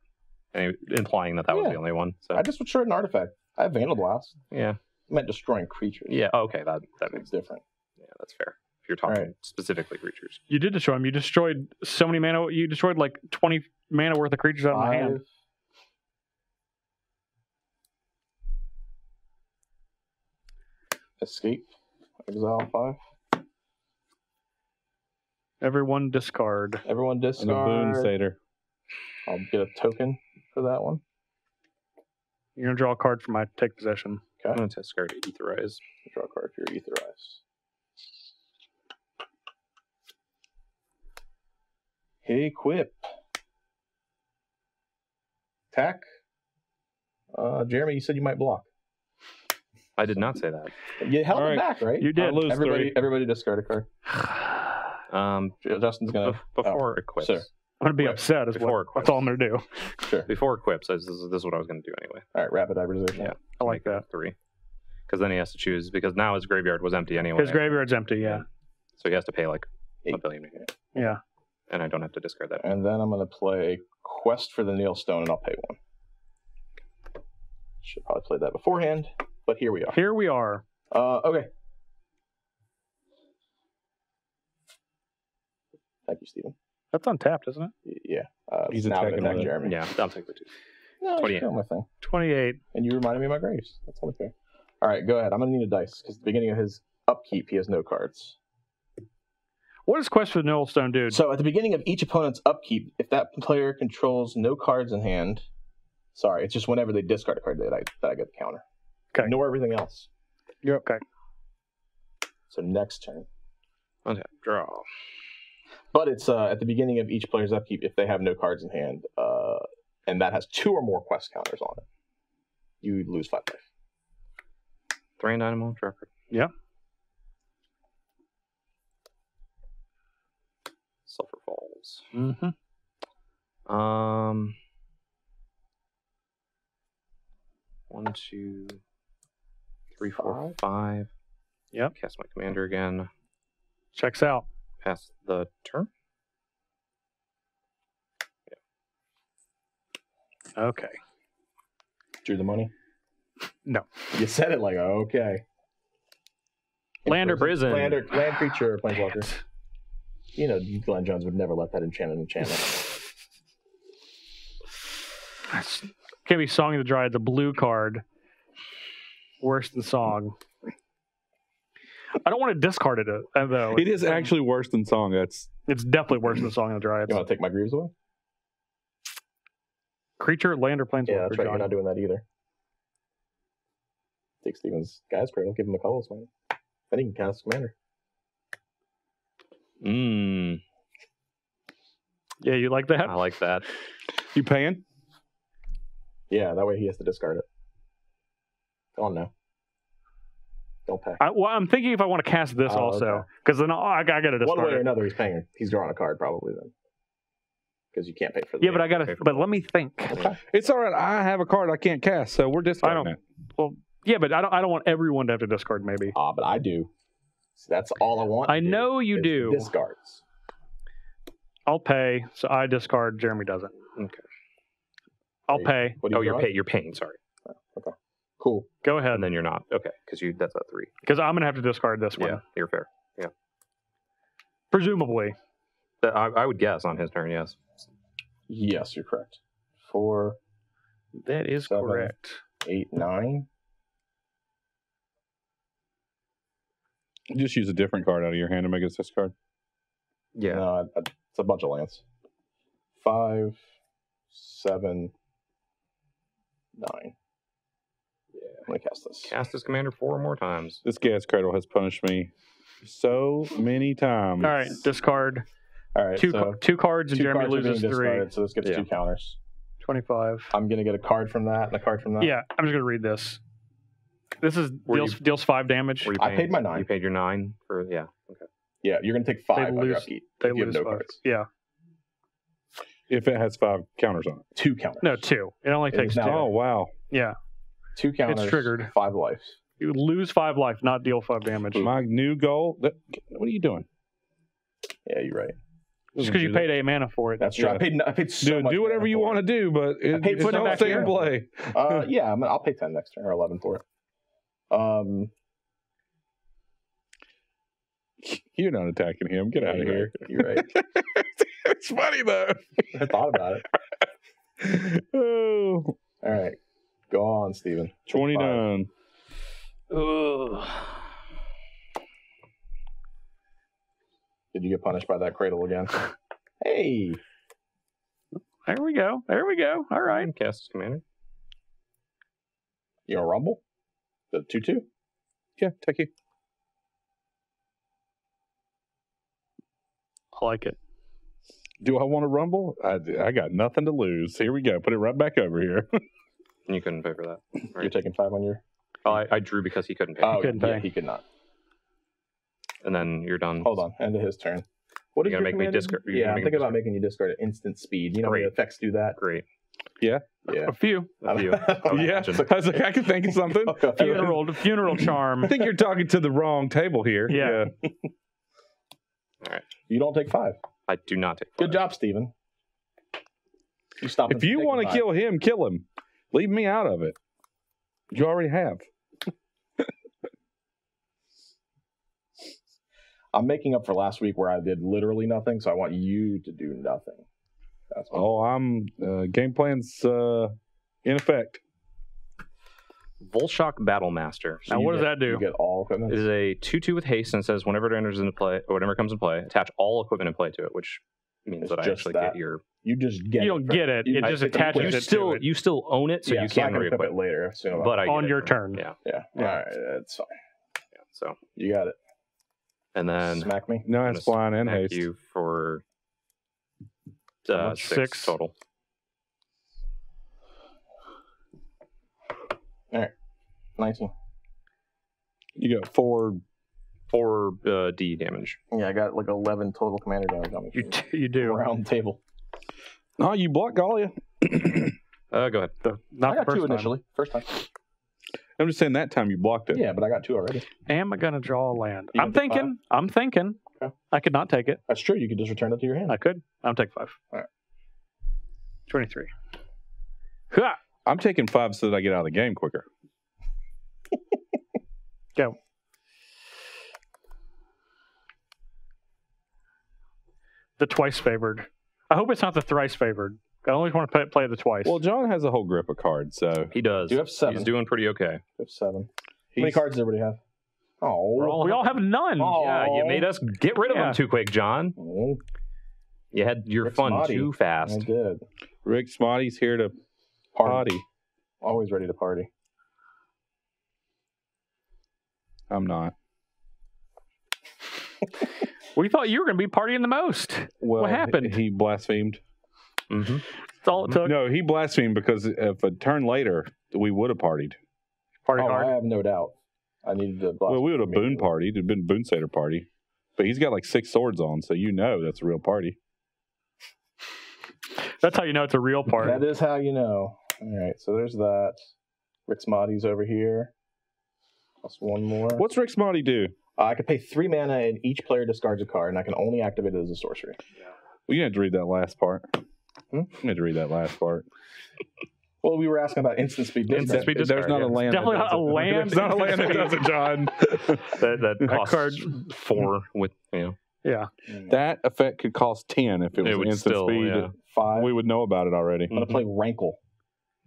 and he, implying that that was the only one. So I just destroyed an artifact. I have Vandalblast. yeah, I meant destroying creatures. yeah, oh, okay, that that It's makes different. yeah, that's fair. If you're talking Alright. specifically creatures, You did destroy them. You destroyed so many mana. You destroyed like 20 mana worth of creatures out of my hand. Escape. Exile five. Everyone discard. Everyone And a boon discard. satyr. I'll get a token for that one. You're gonna draw a card for my take possession. I'm going to test discard Aetherize. Draw a card for your Aetherize. Equip. Attack. Uh, Jeremy, you said you might block. I did not say that. You held All it right. back, right? You did. lose Everybody, three. everybody discard a card. Um, Justin's gonna. bef- before equips, sir. I'm gonna be Right. upset as Before well. That's all I'm gonna do. Sure. before equips, this is, this is what I was going to do anyway. All right, rapid hybridization. Yeah. I like that. Three, because then he has to choose because now his graveyard was empty anyway. His graveyard's empty. Yeah. so he has to pay like a Eight. billion, Yeah. and I don't have to discard that. And then I'm gonna play Quest for the Nihil Stone, and I'll pay one. Should probably play that beforehand, but here we are. Here we are. Uh, okay. Thank you, Stephen. That's untapped, isn't it? Yeah. Uh, He's now attacking attack. Jeremy. Yeah, I'll take the two. No, I 28. my thing. 28. And you reminded me of my graves. That's only fair. All right, go ahead. I'm gonna need a dice because at the beginning of his upkeep, he has no cards. What does Quest for the Nihil Stone do? So at the beginning of each opponent's upkeep, if that player controls no cards in hand, sorry, it's just whenever they discard a card that I that I get the counter. Okay. Ignore everything else. You're okay. So next turn. Okay, draw. But it's uh, at the beginning of each player's upkeep if they have no cards in hand, uh, and that has two or more quest counters on it. You lose five life. Three and dynamo, draw card. Yep. Sulfur Falls. Mm-hmm. Um, one, two, three, four, five. Yep. Cast my commander again. Checks out. Pass the turn. Yeah. Okay. Drew the money. No. You said it like okay. Land or prison. Land or land creature or planeswalker. You know, Glenn Jones would never let that enchanted enchantment. Can't be Song of the Dryad, the blue card. Worse than Song. I don't want to discard it uh, though. It is actually worse than song. That's It's definitely worse than Song of the Dryad. You want to take my greaves away? Creature, land, or planeswalker. Yeah, that's right. John? You're not doing that either. Take Steven's Gaea's Cradle, give him a colorless man. Then he can cast commander. Mmm. Yeah, you like that? I like that. you paying? Yeah, that way he has to discard it. Go on now. Don't pay. I, well, I'm thinking if I want to cast this Oh, also, okay. because then I, I got to discard One way or another, he's paying. He's drawing a card probably then, because you can't pay for the. Yeah, but I got to. But let me think. Okay. It's all right. I have a card I can't cast, so we're discarding I don't- it. Yeah, but I don't. I don't want everyone to have to discard. Maybe. Ah, but I do. So that's all I want. I to do know you do. Discards. I'll pay, so I discard. Jeremy doesn't. Okay. I'll pay. What you Oh, you're drawing? pay, you're paying. Sorry, Cool. Go ahead, and then you're not. Okay, because you that's a three. because I'm gonna have to discard this one, Yeah, you're fair. Yeah. Presumably. That- I, I would guess on his turn. Yes. Yes, you're correct. Four, That is Seven. correct. eight, nine. Just use a different card out of your hand to make a this card. Yeah. No, I, I, it's a bunch of lands. Five, seven, nine. Yeah. I'm gonna cast this. Cast his commander four more times. This Gaea's Cradle has punished me so many times. All right, discard All right. two so ca- two cards, and two Jeremy cards are being loses three. discarded, so this gets Yeah. two counters. Twenty-five. I'm gonna get a card from that and a card from that. Yeah, I'm just gonna read this. This is Were deals you- deals five damage. Were you I paying- paid my nine. You paid your nine for yeah. Okay. Yeah, you're gonna take five on your lose- upkeep. They if you have lose no five. cards. Yeah, If it has five counters on it. Two counters. no two. It only It takes two. now- Oh wow. Yeah, Two counters. triggered. Five lives. You lose five life, not deal five damage. My new goal. that- What are you doing? Yeah, you're right. Just because you paid eight mana for it. That's true. I paid. I paid so do, much do whatever you want to do, but it, paid it for it don't back stay here. play. Uh, yeah, I'm, I'll pay ten next turn or eleven for it. Um, You're not attacking him. Get yeah, out of here. right. You're right. it's funny though. I thought about it. oh, All right, go on, Steven. Take five. 29. Ugh. Did you get punished by that cradle again? hey, There we go. There we go. All right. Cast commander. you gonna rumble? The two two. Yeah, take you. I like it. Do I want to rumble? I, I got nothing to lose. Here we go. Put it right back over here. You couldn't pay for that. You're taking five on your. Oh, I, I drew because he couldn't pay. Oh, couldn't yeah, pay. he could not. and then you're done. Hold on, end of his turn. What You is gotta your make me discard- Yeah, gonna I'm make me thinking about making you discard at instant speed. You know, when the effects do that. Great. Yeah. Yeah. A few. A few. yeah, I was like, I could think of something. Funeral, funeral charm. I think you're talking to the wrong table here. Yeah. You don't take five. I do not take. Good job, Steven. You stop. If you want to kill him, kill him. Leave me out of it. You already have. I'm making up for last week where I did literally nothing, so I want you to do nothing. That's Oh, I'm uh, game plan's uh, in effect. Vulshok Battlemaster. Now, you what does that do? You get all equipment. It is a two-two with haste and it says whenever it enters into play, or whenever it comes in play, attach all equipment in play to it, which means It's that I actually that. get your. You just get. You don't for- get it. you- It I- just attaches You it still it you still own it, so yeah, you so can can equip re-equip. it later. Soon But I on get it your turn. Yeah. yeah. Yeah. All right, that's fine. yeah. So You got it. and then Smack me. No, I'm it's gonna flying and thank haste. you for uh, six, Six. total. Nineteen. You got four. Four uh, D damage. Yeah, I got like eleven total commander damage on me. You, d- you do. Round table. Oh, you block Gallia. Uh, go ahead. The, not I the got first two time. initially. First time. I'm just saying that time you blocked it. Yeah, but I got two already. Am I going to draw a land? You I'm can take thinking. I'm thinking. Okay. I could not take it. That's true. You could just return it to your hand. I could. I'm taking five. All right. 23. Ha! I'm taking five so that I get out of the game quicker. Go. The twice favored. I hope it's not the thrice favored. I always want to play, play the twice. Well, John has a whole grip of cards, so He does. You have seven. He's doing pretty okay. You have seven. How many cards does everybody have? Oh. We're all we all have none. Oh. Yeah, you made us get rid of Yeah. them too quick, John. Oh, You had your Rick fun Smotty. too fast. I did. Rix Maadi's here to Party. potty. Always ready to party. I'm not. We thought you were going to be partying the most. Well, happened? He blasphemed. hmm That's all it took. No, he blasphemed because if a turn later we would have partied. Party oh, hard. I have no doubt. I needed to. well, we would have boon party. partied. It'd been boon satyr party. But he's got like six swords on, so you know that's a real party. That's how you know it's a real party. That is how you know. All right, so there's that. Rix Maadi's over here. Plus one more. What's Rix Maadi do? Uh, I could pay three mana and each player discards a card, and I can only activate it as a sorcery. Well, you had to read that last part. Hmm? You had to read that last part. Well, we were asking about instant speed. Instant discard. speed There's discard, not a yeah. land. Definitely that not a it. land There's not a land that does it, John. That that That costs card- four with you know. yeah. That effect could cost ten if it was It would instant still, speed. yeah. Five. We would know about it already. I'm gonna play Rankle,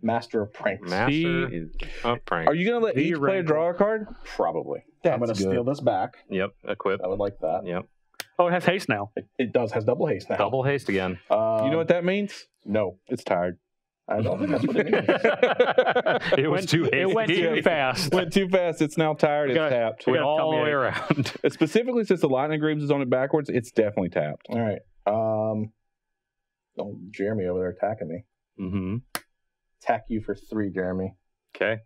Master of Pranks. Master of prank. Are you gonna let The each player Rankle. draw a card? Probably. That's I'm gonna steal this back. Yep. Equip. I would like that. Yep. Oh, it has haste now. It, it does has double haste now. Double haste again. Um, You know what that means? No, It's tired. I don't think that's what it means. it was went, too hasty. It went too fast. Went too fast. It's now tired. It's gotta- tapped. we Went all the way around. Specifically, since the lightning greaves is on it backwards, it's definitely tapped. All right. Um, oh, Jeremy over there attacking me. mm-hmm. Attack you for three, Jeremy. Okay.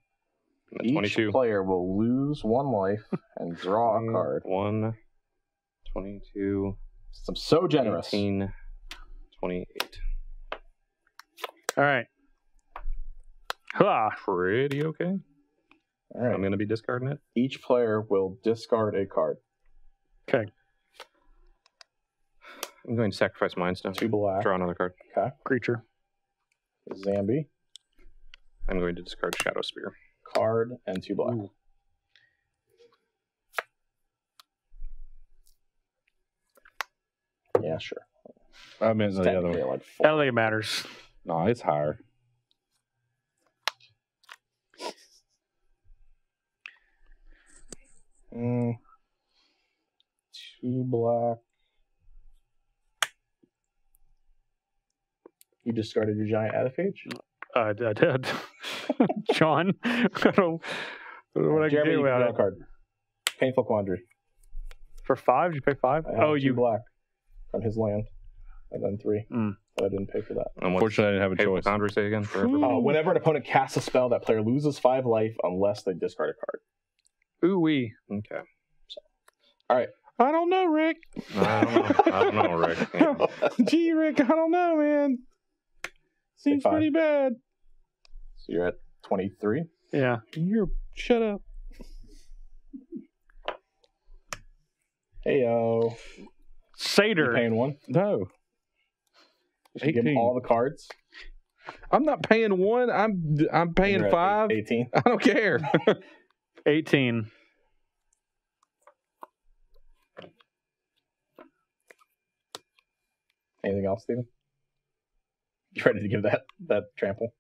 Each 22. player will lose one life and draw a card. One, 22, I'm so generous. 18, 28. All right. Ha. Pretty okay. All right. I'm going to be discarding it. Each player will discard a card. Okay. I'm going to sacrifice Mind Stone. Two black. Draw another card. Creature. Zambi. I'm going to discard Shadowspear. Card and two black. Yeah, sure. I meant It's the other technically one. like I four. don't think it matters. No, it's higher. Mm. Two black. You discarded your giant Adephage? I, I did. John, I don't, I don't know what I Jeremy, do can about draw it. card. Painful Quandary. For five, did you pay five? I have Oh, two you. black from his land. And then three. Mm. But I didn't pay for that. And what's Unfortunately, I didn't have a Hateful choice. Foundry say again? For everybody? Uh, whenever an opponent casts a spell, that player loses five life unless they discard a card. Ooh wee. Okay. All right. I don't know, Rick. I don't know. I don't know, Rick. Yeah. Gee, Rick, I don't know, man. Seems five. pretty bad. So you're at 23. Yeah. You're shut up. Hey, yo. Satyr. paying one? No, You should give him 18. all the cards. I'm not paying one. I'm I'm paying You're at five. 18. I don't care. 18. Anything else, Steven? You ready to give that that trample?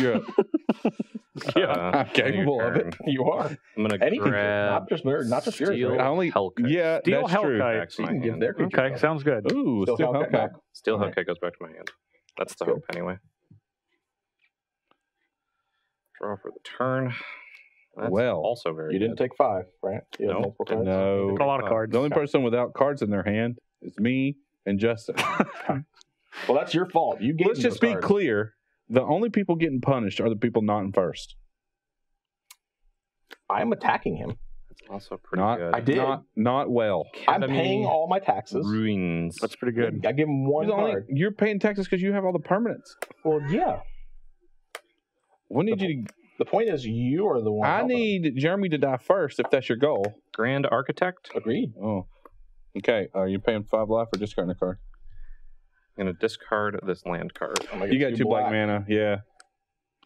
Yeah, Yeah. Uh, I'm capable of it. You are. I'm going to Any creature, grab not just mir- not just yours. Steel Right? I only- Hellkite. yeah, Steel that's true. Hellkite. Back to So you my can give hand. their. Okay, back. sounds good. Ooh, Still still Hellkite okay. back. Steel Alright. Hellkite goes back to my hand. That's the Good. hope, anyway. Draw for the turn. That's Well, also very You didn't good. take five, right? You Nope, multiple didn't. cards? No, A lot of cards. the only person without cards in their hand is me and Justin. Well, that's your fault. You gave Let's just those be cards. clear: the only people getting punished are the people not in first. I'm attacking him. That's also pretty Not- good. I did. Not not well. I'm Academy paying all my taxes. Ruins. That's pretty good. I give him one You're, the only- card. you're paying taxes because you have all the permanents. Well, yeah. We need you to. The point is, you are the one. I helping him. need Jeremy to die first if that's your goal. Grand Architect. Agreed. Oh, okay. Uh, are you paying five life or discarding a card? I'm going to discard this land card. I'm You got two black mana. Yeah.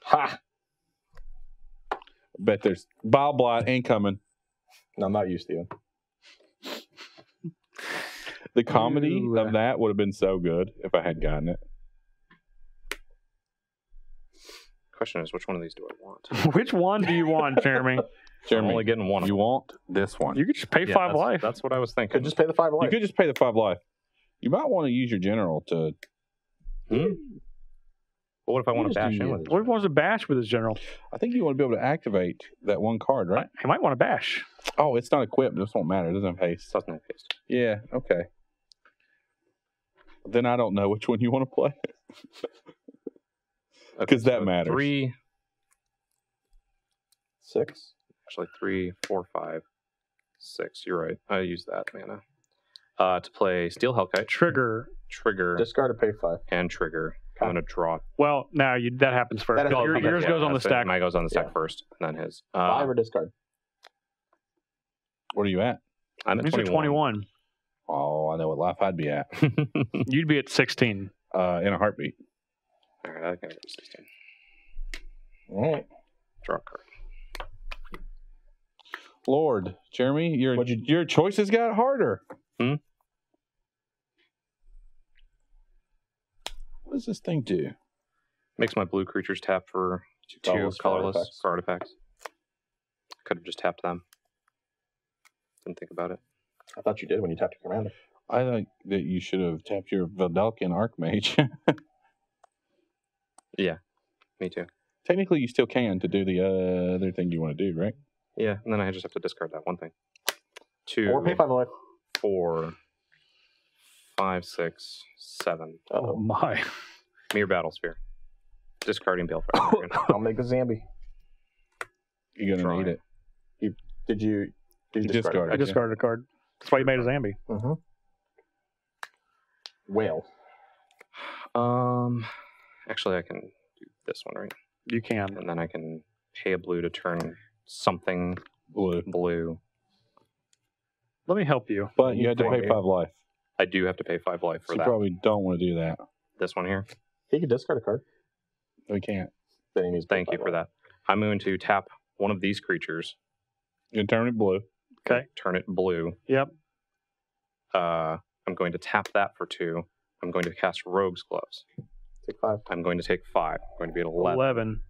Ha! Bet there's Bile Blight ain't coming. No, I'm not used to you, The comedy Ooh. of that would have been so good if I had gotten it. Question is, which one of these do I want? Which one do you want, Jeremy? I'm Jeremy, only getting one. you want this one. You could just pay Yeah, five that's, life. That's what I was thinking. Could just pay the five life. You could just pay the five life. You might want to use your general to. Hmm? But what if I want to bash do in with it? What if he wants to bash with his general? I think you want to be able to activate that one card, right? He might want to bash. Oh, it's not equipped. This won't matter. It doesn't have haste. Doesn't have haste. Yeah. Okay. Then I don't know which one you want to play. Okay, 'Cause that so matters. Three, Six. actually three, four, five, six. You're right. I use that mana uh, to play Steel Hellkite, Trigger. Trigger, Discard or pay five. and Trigger. I'm going to draw. Well, now you, that happens first. That is- Your- yours Yeah, goes on the that's it. stack. Mine goes on the stack Yeah. first, and then his. Five Uh, or discard. What are you at? I'm at 21. 21. Oh, I know what life I'd be at. You'd be at 16. Uh, in a heartbeat. All right, I can go to 16. All right. Draw a card. Lord, Jeremy, your you- your choices got harder. Hmm? What does this thing do? Makes my blue creatures tap for two Colorless colorless, for artifacts. for artifacts. Could have just tapped them. Didn't think about it. I thought you did when you tapped your commander. I think that you should have tapped your Vedalken Archmage. Yeah, me too. Technically, you still can to do the uh, other thing you want to do, right? Yeah, and then I just have to discard that one thing. Two, Or pay five life. Four, five, six, seven. Oh, Uh-oh. my. Myr Battlesphere. Discarding Balefire. Dragon. I'll make a Zambi. You're gonna Try. need it. Did you? Did you You discard? discard I it. discarded a card. That's why you made a Zambi. Mm-hmm. Whale. um, actually, I can do this one right, You can. and then I can pay a blue to turn something Blue. blue. Let me help you. But you had to pay Right. five life. I do have to pay five life So for you that. probably don't want to do that. This one here. He could discard a card. We can't. Then he needs to pay Thank you five for life. that. I'm going to tap one of these creatures, You can turn it blue. Okay. turn it blue. Yep. Uh, I'm going to tap that for two. I'm going to cast Rogue's Gloves. Take five. I'm going to take five. I'm going to be at 11. 11.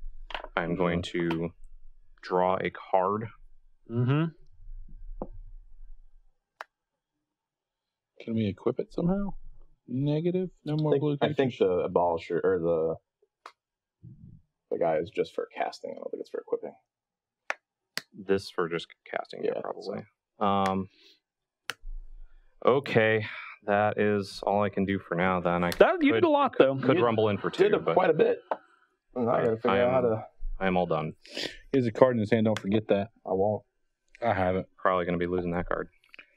I'm going to draw a card. Mm-hmm. Can we equip it somehow? Negative? No I more think, blue I think the abolisher or the the guy is just for casting. I don't think it's for equipping. This for just casting, yeah, Yeah, probably. Um. Okay, that is all I can do for now. Then I That you Could- did a lot though. could You rumble in for two, Did a- but quite a bit. And I got to figure I out how am- to. I am all done. He has a card in his hand. Don't forget that. I won't. I haven't. Probably going to be losing that card.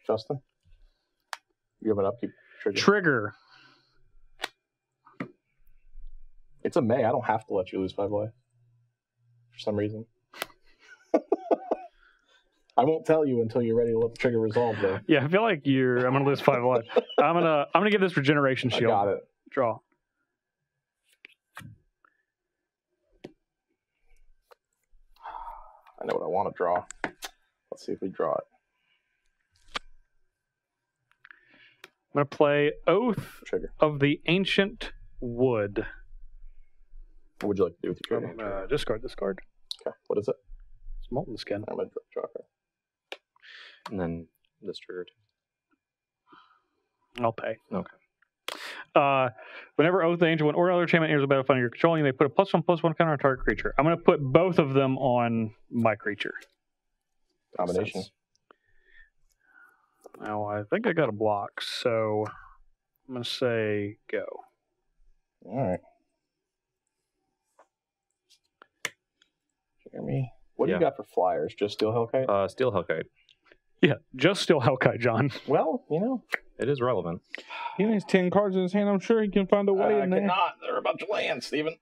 Justin, you have an upkeep trigger. Trigger. it's a May. I don't have to let you lose five life for some reason. I won't tell you until you're ready to let the trigger resolve, though. Yeah, I feel like you're. I'm gonna lose five life. I'm gonna. I'm gonna give this regeneration shield. I shield. got it. Draw. I know what I want to draw. Let's see if we draw it. I'm gonna play Oath Trigger. of the Ancient Wood. What would you like to do with your trigger? Uh, discard this card. Okay. What is it? It's molten skin. I'm gonna draw, draw card. And then this trigger. I'll pay. Okay. Uh, whenever Oath of the Angel, or other enchantment enters the battlefield you're controlling, may put a plus one plus one counter on target creature. I'm gonna put both of them on my creature. Combination. Sense. Now I think I got a block, so I'm gonna say go. All right. Jeremy, what do Yeah. you got for flyers? Just Steel Hellkite? Uh, Steel Hellkite. Yeah, just Steel Hellkite, John. well, you know, It is relevant. He has 10 cards in his hand. I'm sure he can find a way I in there. cannot. There are a bunch of lands, Steven.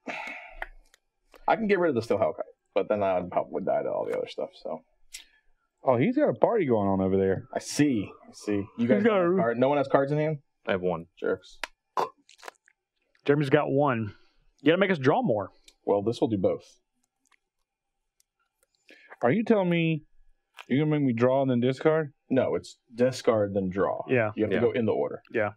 I can get rid of the Steel Hellkite, but then I'd probably die to all the other stuff. So Oh, he's got a party going on over there. I see. I see. You guys He's got don't a- card- No one has cards in hand. I have one. Jerks. Jeremy's got one. You gotta make us draw more. Well, this will do both. Are you telling me you're going to make me draw and then discard? No, it's discard then draw. Yeah. You have Yeah. to go in the order. Yeah.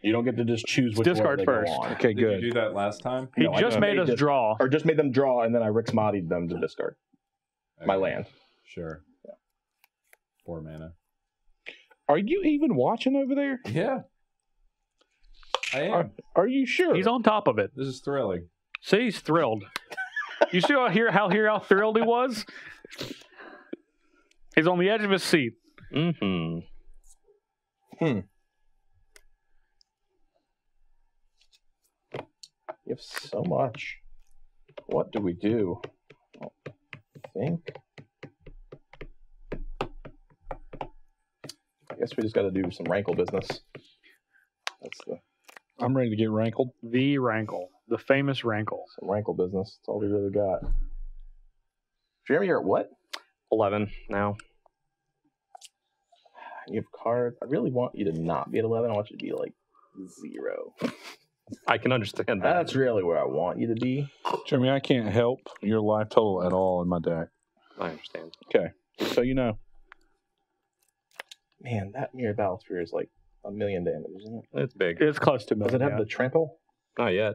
You don't get to just choose which discard order they go first. on. Okay, Did good. you do that last time? He No, I just just made made us this- draw. Or just made them draw, and then I Rix Maadi'd them to discard my land. Sure. Four mana. Are you even watching over there? Yeah. I am. Are, are you sure? He's on top of it. This is thrilling. See, he's thrilled. you see how hear how hear how thrilled he was? He's on the edge of his seat. Mm-hmm. You have so much. What do we do? I think. Guess we just got to do some rankle business. That's the I'm ready to get rankled. The rankle, the famous rankle. some rankle business. That's all we really got. Jeremy, you're at what? 11 now. You have cards. I really want you to not be at eleven. I want you to be like zero. I can understand that. That's really where I want you to be. Jeremy, I can't help your life total at all in my deck. I understand. Just so you know. Man, that Myr Battlesphere is like a million damage, isn't it? It's big. It's close to Does million. it have yeah. the trample? Not yet.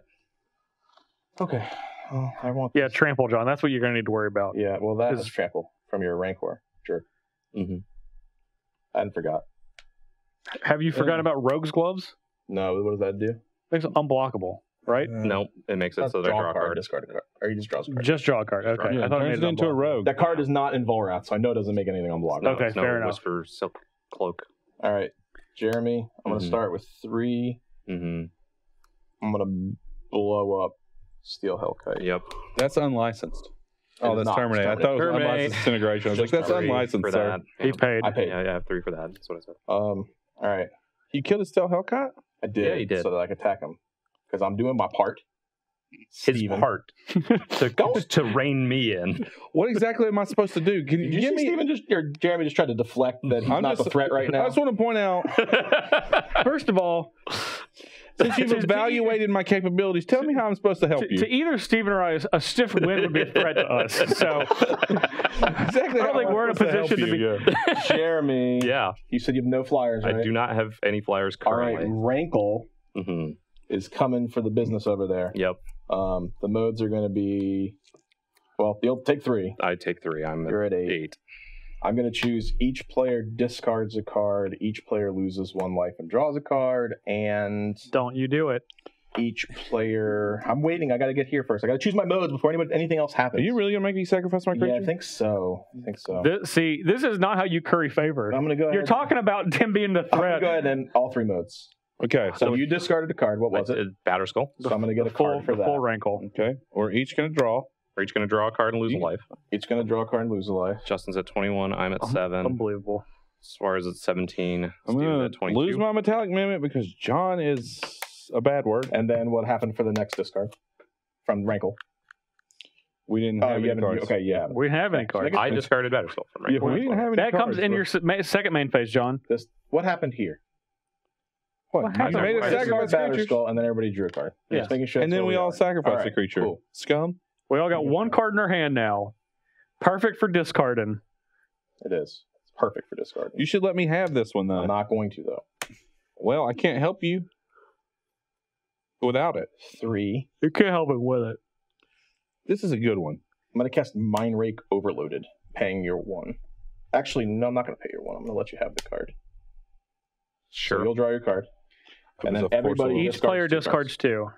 Okay. Well, I want. yeah, this. trample, John. That's what you're gonna need to worry about. Yeah, well, that Is- is trample from your Rancor. Sure. Mm-hmm. I hadn't forgot. Have you forgotten about Rogue's gloves? No, what does that do? Makes it unblockable, right? No, It makes it so they draw a a card, card. discard a card, or you just draw a card. Just draw a card. Okay, Yeah, I thought it turns made it into a rogue. That card is not in Volrath, so I know it doesn't make anything unblockable. No, Okay, no fair enough. Whispersilk Cloak. All right, Jeremy, I'm going to Mhm. start with three. Mm-hmm. I'm going to blow up Steel Hellkite. Yep. That's unlicensed. Oh, is that's not. terminate. I thought it was Terminate. unlicensed disintegration. I was like, that's unlicensed, for sir. that. He Yeah. paid. I paid. Yeah, yeah, I have three for that. That's what I said. Um. All right, You killed a Steel Hellkite? I did. Yeah, you did. so that I could attack him because I'm doing my part. His Steven. part to, go to rein me in. What exactly am I supposed to do? Can you Did you give see me? Steven just or Jeremy just tried to deflect that he's I'm not just- the threat right now? I just want to point out, First of all, since you've To- to- evaluated my capabilities, tell me how I'm supposed to help to, you. to either Stephen or I, a stiff win would be a threat to us. So exactly. I don't think we're in a position to you? be- Yeah. Jeremy, yeah, you said you have no flyers, right? I do not have any flyers currently. All right, currently. Rankle hmm is coming for the business over there. Yep, Um, the modes are going to be, well, you'll take three. I take three. I'm You're at eight. eight. I'm going to choose each player discards a card, each player loses one life and draws a card, and don't you do it. each player. I'm waiting. I got to get here first. I got to choose my modes before anybody anything else happens. Are happens. you really gonna make me sacrifice my creature? Yeah, I think so. I think so. This, see, this is not how you curry favor. I'm going to go. You're ahead. talking about him being the I'm going to threat. go ahead and all three modes. Okay. So you discarded a card. What was it? Batterskull. So I'm going to get a full, card for the full rankle. Okay. We're each gonna draw. We're each going to draw a card and lose a life. Each going to draw a card and lose a life. Justin's at 21. I'm at seven. Unbelievable. Suarez at 17. I'm gonna lose my metallic mimic because John is a bad word. And then what happened for the next discard from Rankle? We didn't Oh, have you any cards. Okay, yeah. We didn't have any cards. I discarded Batterskull from Yeah, we didn't have any That comes in your se- ma- second main phase, John. This what happened here? What? What You happened? made a Right. Discard sacrifice Batter creature, Skull, and then everybody drew a card. Yeah. Just making sure. and then where we all sacrificed sacrifice All a creature. cool. Scum. We all got one card in our hand now. Perfect for discarding. It is. It's perfect for discarding. You should let me have this one though. I'm not going to though. Well, I can't help you without it. Three. You can't help it with it. This is a good one. I'm going to cast Mind Rake Overloaded, paying your one. Actually, no, I'm not going to pay your one. I'm going to let you have the card. So Sure. you'll draw your card. It And then everybody- Each discards player discards two.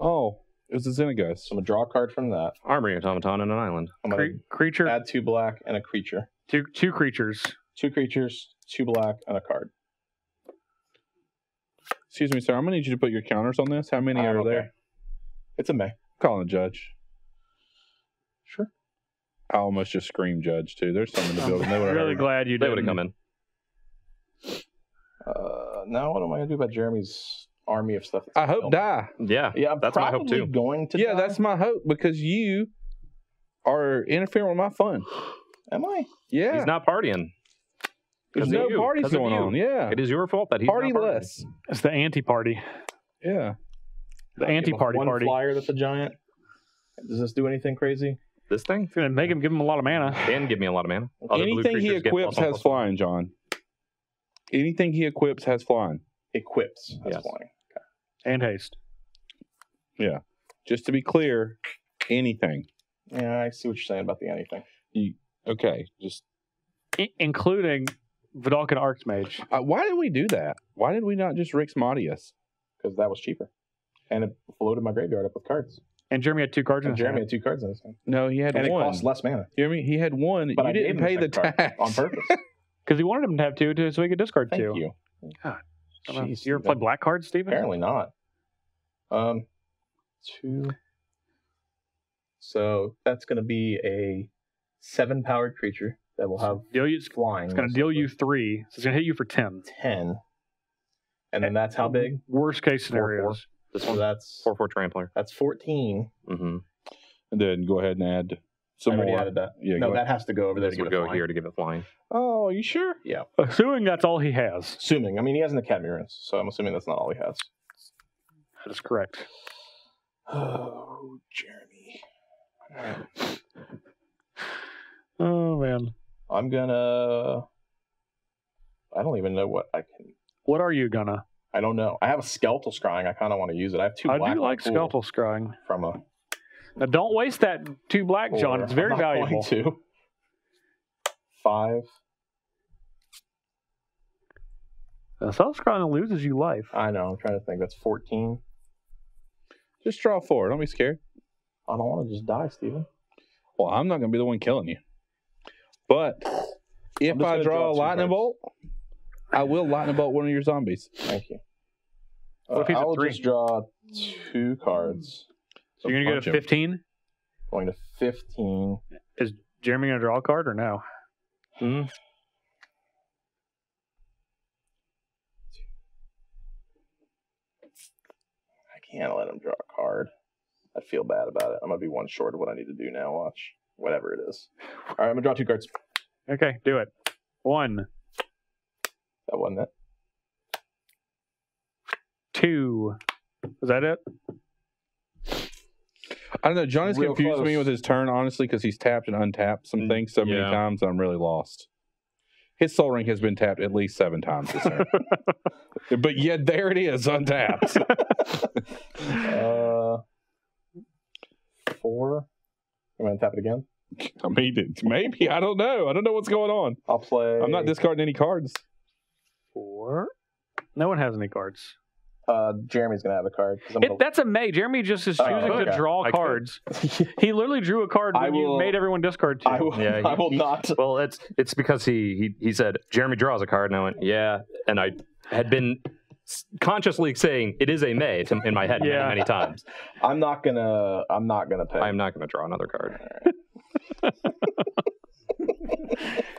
Oh, it was a Xenagos. So I'm going to draw a card from that. Armory automaton and an island. I'm going Cre- creature, add two black and a creature. two two creatures. Two creatures, two black, and a card. Excuse me, sir. I'm gonna need you to put your counters on this. How many Um, are okay. there? It's a May. Calling a judge. Sure. I almost just screamed judge too. There's some in the building. They I'm would really glad you They did. would have come in. Uh, now what am I going to do about Jeremy's army of stuff? I hope built? die. Yeah. Yeah, I'm That's my hope, too. going to. Yeah, die. that's my hope because you are interfering with my fun. Am I? Yeah. He's not partying. There's no of you. parties 'Cause going on. Yeah. It is your fault that he's Party not partying. less. It's the anti-party. Yeah. The I'll anti-party one party. flyer that's a giant. Does this do anything crazy? This thing It's gonna make him give him a lot of mana. And give me a lot of mana. Other blue Anything he creatures equips plus one, has plus one. flying, John. Anything he equips has flying. Equips. That's Yes. flying. And haste. Yeah. Just to be clear, anything. Yeah, I see what you're saying about the anything. Okay. Just I- including Vedalken Archmage. uh, why did we do that? Why did we not just Rix Modius? because that was cheaper, and it floated my graveyard up with cards. And Jeremy had two cards in And his Jeremy hand. had two cards in his hand, No, he had and it one. cost less mana. You hear me? He had one. But you I didn't pay the second tax on purpose. Because he wanted him to have two too, so he could discard Thank two. you. God. I don't know. Jeez, you ever play black cards, Steven? Apparently not. Um, two. So that's going to be a seven-powered creature that will have Deal you, flying. it's flying. going to deal you three. So it's going to hit you for 10. ten, and then that's how big? Worst case Four, four. scenarios. This So one, that's four four trampler. that's fourteen. Mm-hmm. And then go ahead and add some I already more. added that. Yeah, no, go that has to go over there This to would give it go flying. here to give it flying. Oh, you sure? Yeah. Assuming that's all he has. Assuming, I mean, he has an Academy Ruins, so I'm assuming that's not all he has. That is correct. Oh, Jeremy. Oh, man. I'm gonna. I don't even know what I can. What are you gonna? I don't know. I have a skeletal scrying. I kind of want to use it. I have two. I black do like pool skeletal scrying. from a. Now, don't waste that two black, John. It's very I'm not valuable. going to. Five. Now, skeletal scrying loses you life. I know. I'm trying to think. That's 14. Just draw four. Don't be scared. I don't want to just die, Steven. Well, I'm not going to be the one killing you. But if I draw draw a lightning cards. bolt, I will lightning bolt one of your zombies. Thank you. What if he's Uh, a I will just draw two cards. So you're gonna get a 15? Going to 15. Is Jeremy going to draw a card or no? Mm. I can't let him draw a card. I feel bad about it. I'm gonna be one short of what I need to do now. Watch whatever it is. All right, I'm gonna draw two cards. Okay, do it. One, That wasn't it. two. Is that it? I don't know. Johnny's Real confused me with his turn, honestly, because he's tapped and untapped some Mm, things so many yeah. times. I'm really lost. His Sol Ring has been tapped at least seven times this turn, but yet there it is, untapped. Uh, four. I'm gonna tap it again. I mean, it- maybe I don't know. I don't know what's going on. I'll play. I'm not discarding any cards. Four. No one has any cards. Uh, Jeremy's gonna have a card. I'm It, gonna- that's a May. Jeremy just is Oh, choosing to okay. draw I cards. He literally drew a card I when you made everyone discard two. I will. Yeah, I he- will he- not. Well, it's it's because he he he said Jeremy draws a card, and I went yeah, and I had been consciously saying it is a May to, in my head Yeah. many, many times. I'm not gonna. I'm not gonna pay. I am not going to draw another card.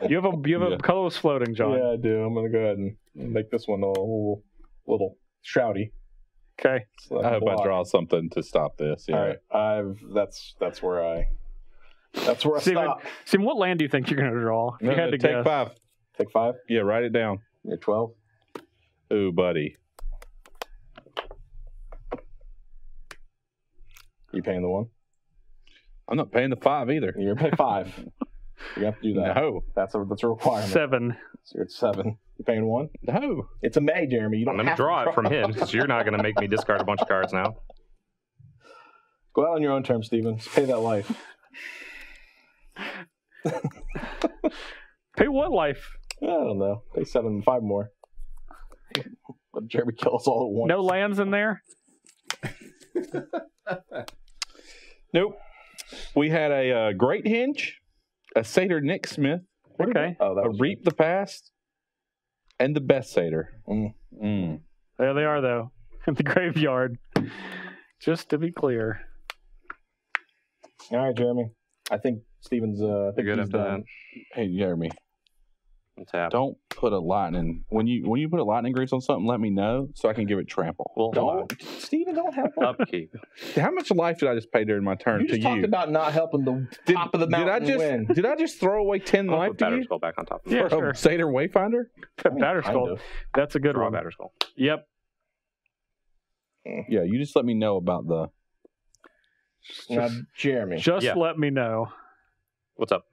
You have a you have Yeah. a colorless floating, John. Yeah, I do. I'm gonna go ahead and make this one a little, little shroudy. Okay. So I hope I draw something to stop this. Yeah. All right, I've. That's that's where I. That's where I Steven, stop. Sim, what land do you think you're going to draw? No, you had no, to take guess. five. Take five. Yeah, write it down. You're twelve. Ooh, buddy. You paying the one? I'm not paying the five either. You're pay five. you have to do that. No, That's a that's a requirement. Seven. So you're at seven. You're paying one? no. It's a May, Jeremy. You don't I'm going to draw it from him because you're not going to make me discard a bunch of cards now. Go out on your own terms, Steven. Just pay that life. Pay what life? I don't know. Pay seven, five more. Let Jeremy kill us all at once. No lands in there? Nope. We had a uh, Great Henge, a Satyr Nick Smith, Okay. Oh, that a was Reap the Past, and the Best Satyr. Mm. Mm. There they are, though, in the graveyard. Just to be clear. All right, Jeremy. I think Steven's. Uh, I think You're good he's after done. Hey, Jeremy, that. Tap. don't put a lightning when you when you put a Lightning Greaves on something. Let me know so I can give it trample. Well, hold Don't, Steven, don't help on. him. upkeep. How much life did I just pay during my turn You to just talked you? about not helping the did, top of the mountain did I just win. did I just throw away ten I'll life put to Batter you? Skull back on top of Yeah, it. For a sure. Satyr Wayfinder? Batter Kind Skull. of. That's a good Draw one. Batterskull. Yep. Eh. Yeah, you just let me know about the. Now, Jeremy, Just Yeah. let me know. What's up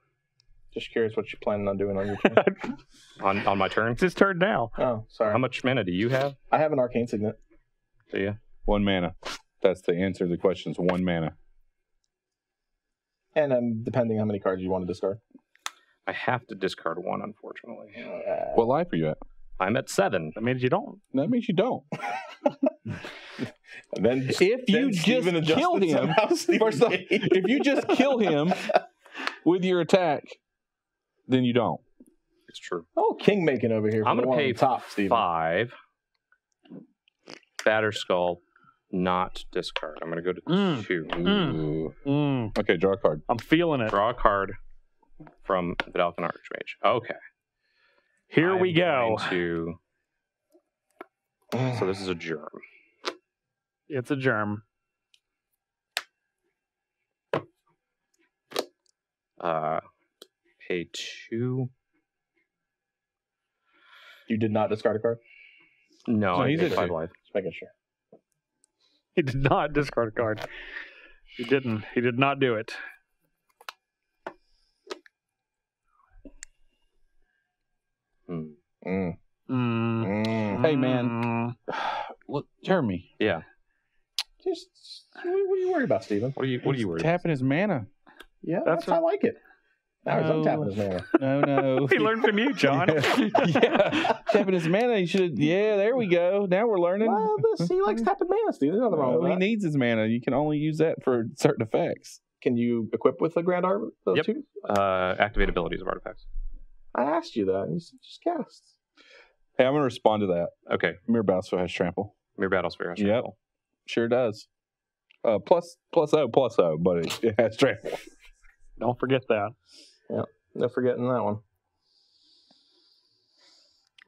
just curious what you're planning on doing on your turn. on on my turn? It's his turn now. oh, sorry. How much mana do you have? I have an arcane signet. Do you? One mana. That's the answer to the question. Is one mana. And um, depending how many cards you want to discard. I have to discard one, unfortunately. Uh, What life are you at? I'm at seven. That means you don't. That means you don't. and then If you then just adjusted kill him, somehow, Steven first off, gained. if you just kill him with your attack, then you don't. It's true. oh, king making over here. I'm going gonna pay top, Steven. Five. Batterskull, not discard. I'm going to go to Mm. two. Mm. Mm, Okay, draw a card. I'm feeling it. Draw a card from the Vedalken Archmage. Okay. Here I'm we go. going To, so this is a germ. It's a germ. Uh, pay two. You did not discard a card? No, So I he's paid at five life. Just making sure. He did not discard a card. He didn't. He did not do it. Hmm. Mm. Mm. Mm. Hey, man. Look, Jeremy. Yeah. Just what are you worried about, Steven? What are you? What are you worried? Tapping his mana. Yeah, That's that's, I like it. Now he's No. untapping his mana. No, no. He learned from you, John. yeah, tapping his mana. He should. Yeah, there we go. Now we're learning. well, this, he likes tapping mana, Steven. There's nothing wrong Well, with he that. needs his mana. You can only use that for certain effects. Can you equip with the Grand Arbor? Those Yep. two? Uh, activate abilities of artifacts. I asked you that. You said just cast. Hey, I'm gonna respond to that. Okay. Myr Battlesphere has trample. Myr Battlesphere has Yep. trample. Sure does. Uh, plus plus O plus O, but it, it has trample. Don't forget that. Yeah, no forgetting that one.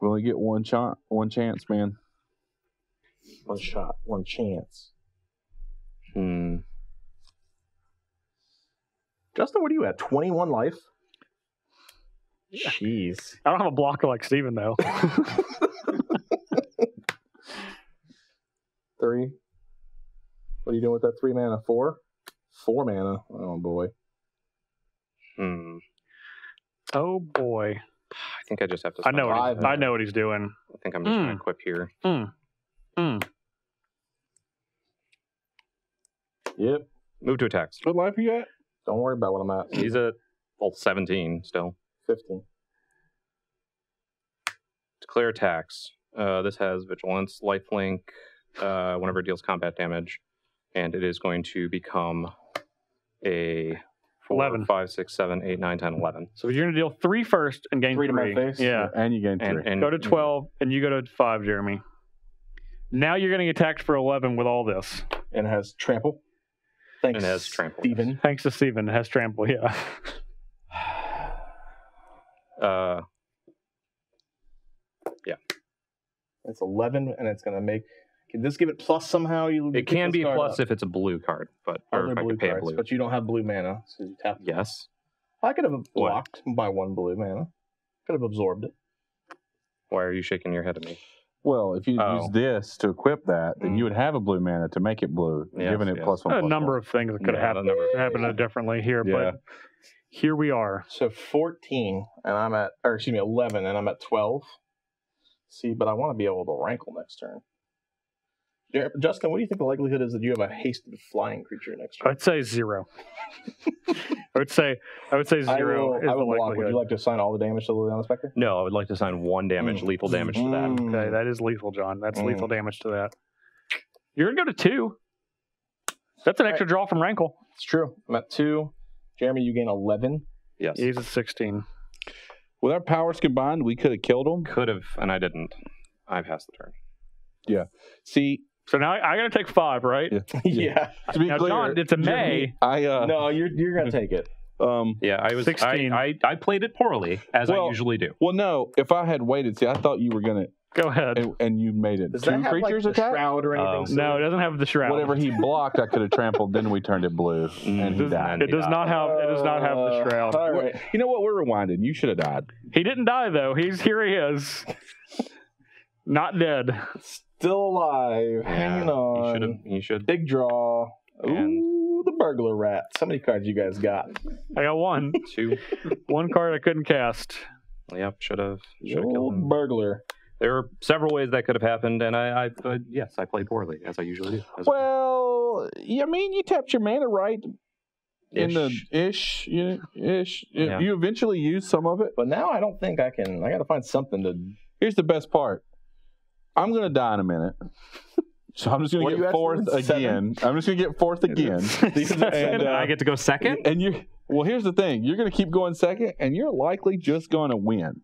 We only get one shot, one chance, man. One shot, one chance. Hmm. Justin, what are you at? 21 life? Jeez. I don't have a blocker like Steven, though. Three. What are you doing with that three mana? Four? Four mana. Oh boy. Hmm. Oh boy. I think I just have to. I know. What it. I know what he's doing. I think I'm just Mm. gonna equip here. Mm. Mm. Yep. Move to attacks. What life are you at? Don't worry about what I'm at. He's at well 17 still. 15. Declare attacks. Uh, this has vigilance, lifelink. Uh, whenever it deals combat damage, and it is going to become a four, 11. five, six, seven, eight, nine, 10, 11. So you're gonna deal three first and gain Three three. to my face? Yeah. And you gain three. And, and Go to twelve and you go to five, Jeremy. Now you're getting attacked for eleven with all this. And it has trample. Thanks. And it has trample, Steven. Thanks to Steven, it has trample, yeah. Uh, yeah. It's 11, and it's going to make. Can this give it plus somehow? You it can this be a plus up. if it's a blue card, but or Other if I blue could pay a cards, blue. But you don't have blue mana, so you tap. Yes. I could have blocked by one blue mana. Could have absorbed it. Why are you shaking your head at me? well, if you Oh. use this to equip that, then Mm. you would have a blue mana to make it blue, Yes, giving it yes. plus one. a plus number one. of things that could Yeah, have happened, happened things. differently here, Yeah. but here we are. So 14, and I'm at, or excuse me, 11, and I'm at 12. See, but I want to be able to rankle next turn. Yeah, Justin, what do you think the likelihood is that you have a hasted flying creature next turn? I'd say zero. I would say I would say I zero will, is I the will block. Would likelihood. you like to assign all the damage to Liliana Spectre? No, I would like to assign one damage, Mm. lethal damage to that. Mm. Okay, that is lethal, John. That's Mm. lethal damage to that. You're gonna go to two. That's an extra draw from Rankle. It's true. I'm at two. Jeremy, you gain 11. Yes. He's at sixteen. With our powers combined, we could have killed him. Could have, and I didn't. I passed the turn. Yeah. See, So now I, I gotta take five, right? Yeah. yeah. to be Now, clear, John, it's a May. I uh, No, you're you're gonna take it. um, Yeah, I was. 16. I, I I played it poorly as I usually do. well, no. If I had waited, see, I thought you were gonna, Go ahead. and, and you made it Does two that have creatures like the attack. shroud or anything? Oh. silly? no, it doesn't have the shroud. Whatever he blocked, I could have trampled. Then we turned it blue, and he Does- died. it does not have. It does not have the Uh, shroud. all right. You know what? We're rewinding. You should have died. He didn't die though. He's here. He is. Not dead. Still alive. hanging You on. should have. You should. Big draw. And- Ooh, the burglar rat. How many cards you guys got? I got one. Two. One card I couldn't cast. Yep. Should have. Should have killed him. burglar. There were several ways that could have happened, and I, I uh, yes, I played poorly as I usually do. Well, I mean, you tapped your mana right in the Ish. ish, you ish. You- Yeah. You eventually use some of it. But now I don't think I can. I got to find something to. Here's the best part. I'm gonna die in a minute. So I'm just gonna What get at, fourth Seven? again. I'm just gonna get fourth again. and uh, I get to go second. And you well, here's the thing. You're gonna keep going second, and you're likely just gonna win.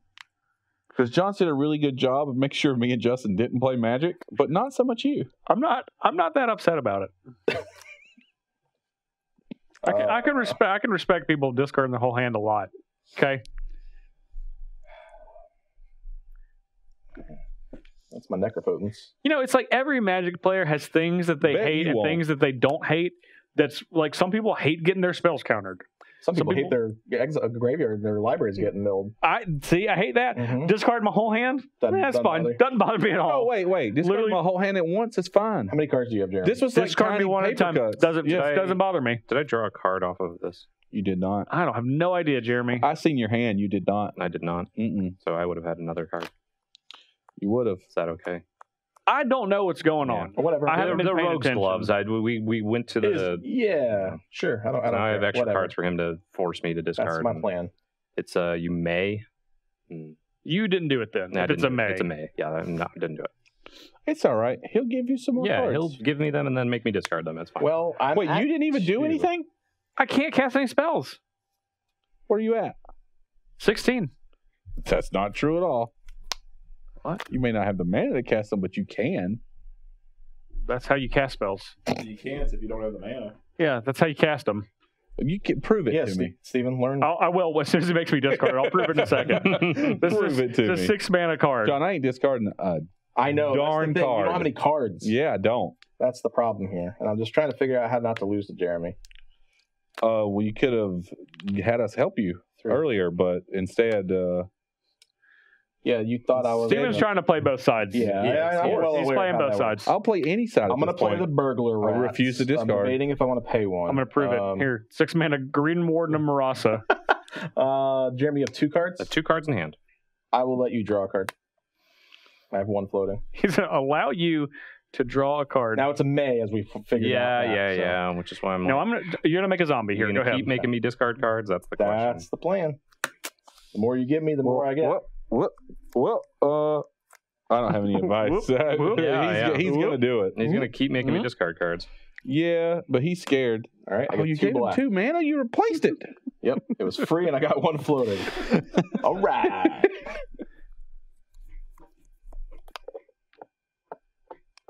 Because John did a really good job of making sure me and Justin didn't play Magic, but not so much you. I'm not. I'm not that upset about it. I can, I can respect. I can respect people discarding the whole hand a lot. Okay. That's my necropotence. You know, it's like every Magic player has things that they Bet hate you and won't. things that they don't hate. That's like some people hate getting their spells countered. Some Some people, hate their ex- uh, graveyard, their libraries getting milled. I see. I hate that. Mhm. Discard my whole hand. Doesn't- That's doesn't fine. bother. Doesn't bother me at all. Oh wait, wait. Discard Literally- my whole hand at once. It's fine. How many cards do you have, Jeremy? This was like Discard me tiny one at a paper time. cuts. Doesn't Yes. just doesn't bother me. Did I draw a card off of this? You did not. I don't have no idea, Jeremy. I seen your hand. You did not. I did not. Mm-mm. So I would have had another card. You would have. Is that okay? I don't know what's going Yeah. on. Or whatever. I haven't the been the paying rogue's attention. gloves. I we we went to Is- the. yeah, sure. I don't. I don't now I have care. extra Whatever. cards for him to force me to discard. That's my and plan. It's uh you may. Hmm. You didn't do it then. Nah, I if it's a didn't do it. May. It's a May. Yeah, I'm not, didn't do it. It's all right. He'll give you some more Yeah, cards. he'll give me them and then make me discard them. That's fine. Well, I'm Wait, at you didn't even do two. anything? I can't cast any spells. Where are you at? 16. That's not true at all. What? You may not have the mana to cast them, but you can. That's how you cast spells. You can't if you don't have the mana. Yeah, that's how you cast them. You can prove it Yes, to me. Stephen, learn. I'll, I will as soon as he makes me discard it. I'll prove it in a second. This Prove is it to me. it's a six mana card. John, I ain't discarding a I know. darn thing, You don't card. have any cards. Yeah, I don't. That's the problem here, and I'm just trying to figure out how not to lose to Jeremy. Uh, well, you could have had us help you Three. earlier, but instead, uh, Yeah, you thought I was. Steven's trying to play both sides. Yeah, yeah I- I'm he's- well he's aware playing both sides. I'll play any side. I'm gonna play point. the burglar. I Rats. refuse to discard. I'm discard. debating if I want to pay one. I'm going to prove Um, it. Here, six mana Green Warden of Murasa. Uh, Jeremy, you have two cards. Uh, two cards in hand. I will let you draw a card. I have one floating. He's going to allow you to draw a card. Now it's a May as we f- figured Yeah, out. that, yeah, so yeah. Which is why I'm. no, like, I'm gonna. You're gonna make a zombie here. You're Go ahead. keep making me discard cards. That's the question. That's the plan. The more you give me, the more I get. What? What? What? Uh, I don't have any advice. Whoop, whoop. Yeah, he's yeah. he's gonna do it. He's gonna keep making me Mhm. discard cards. Yeah, but he's scared. All right, I Oh, get you two gave black. him two mana. You replaced it. Yep, it was free, and I got one floating. All right.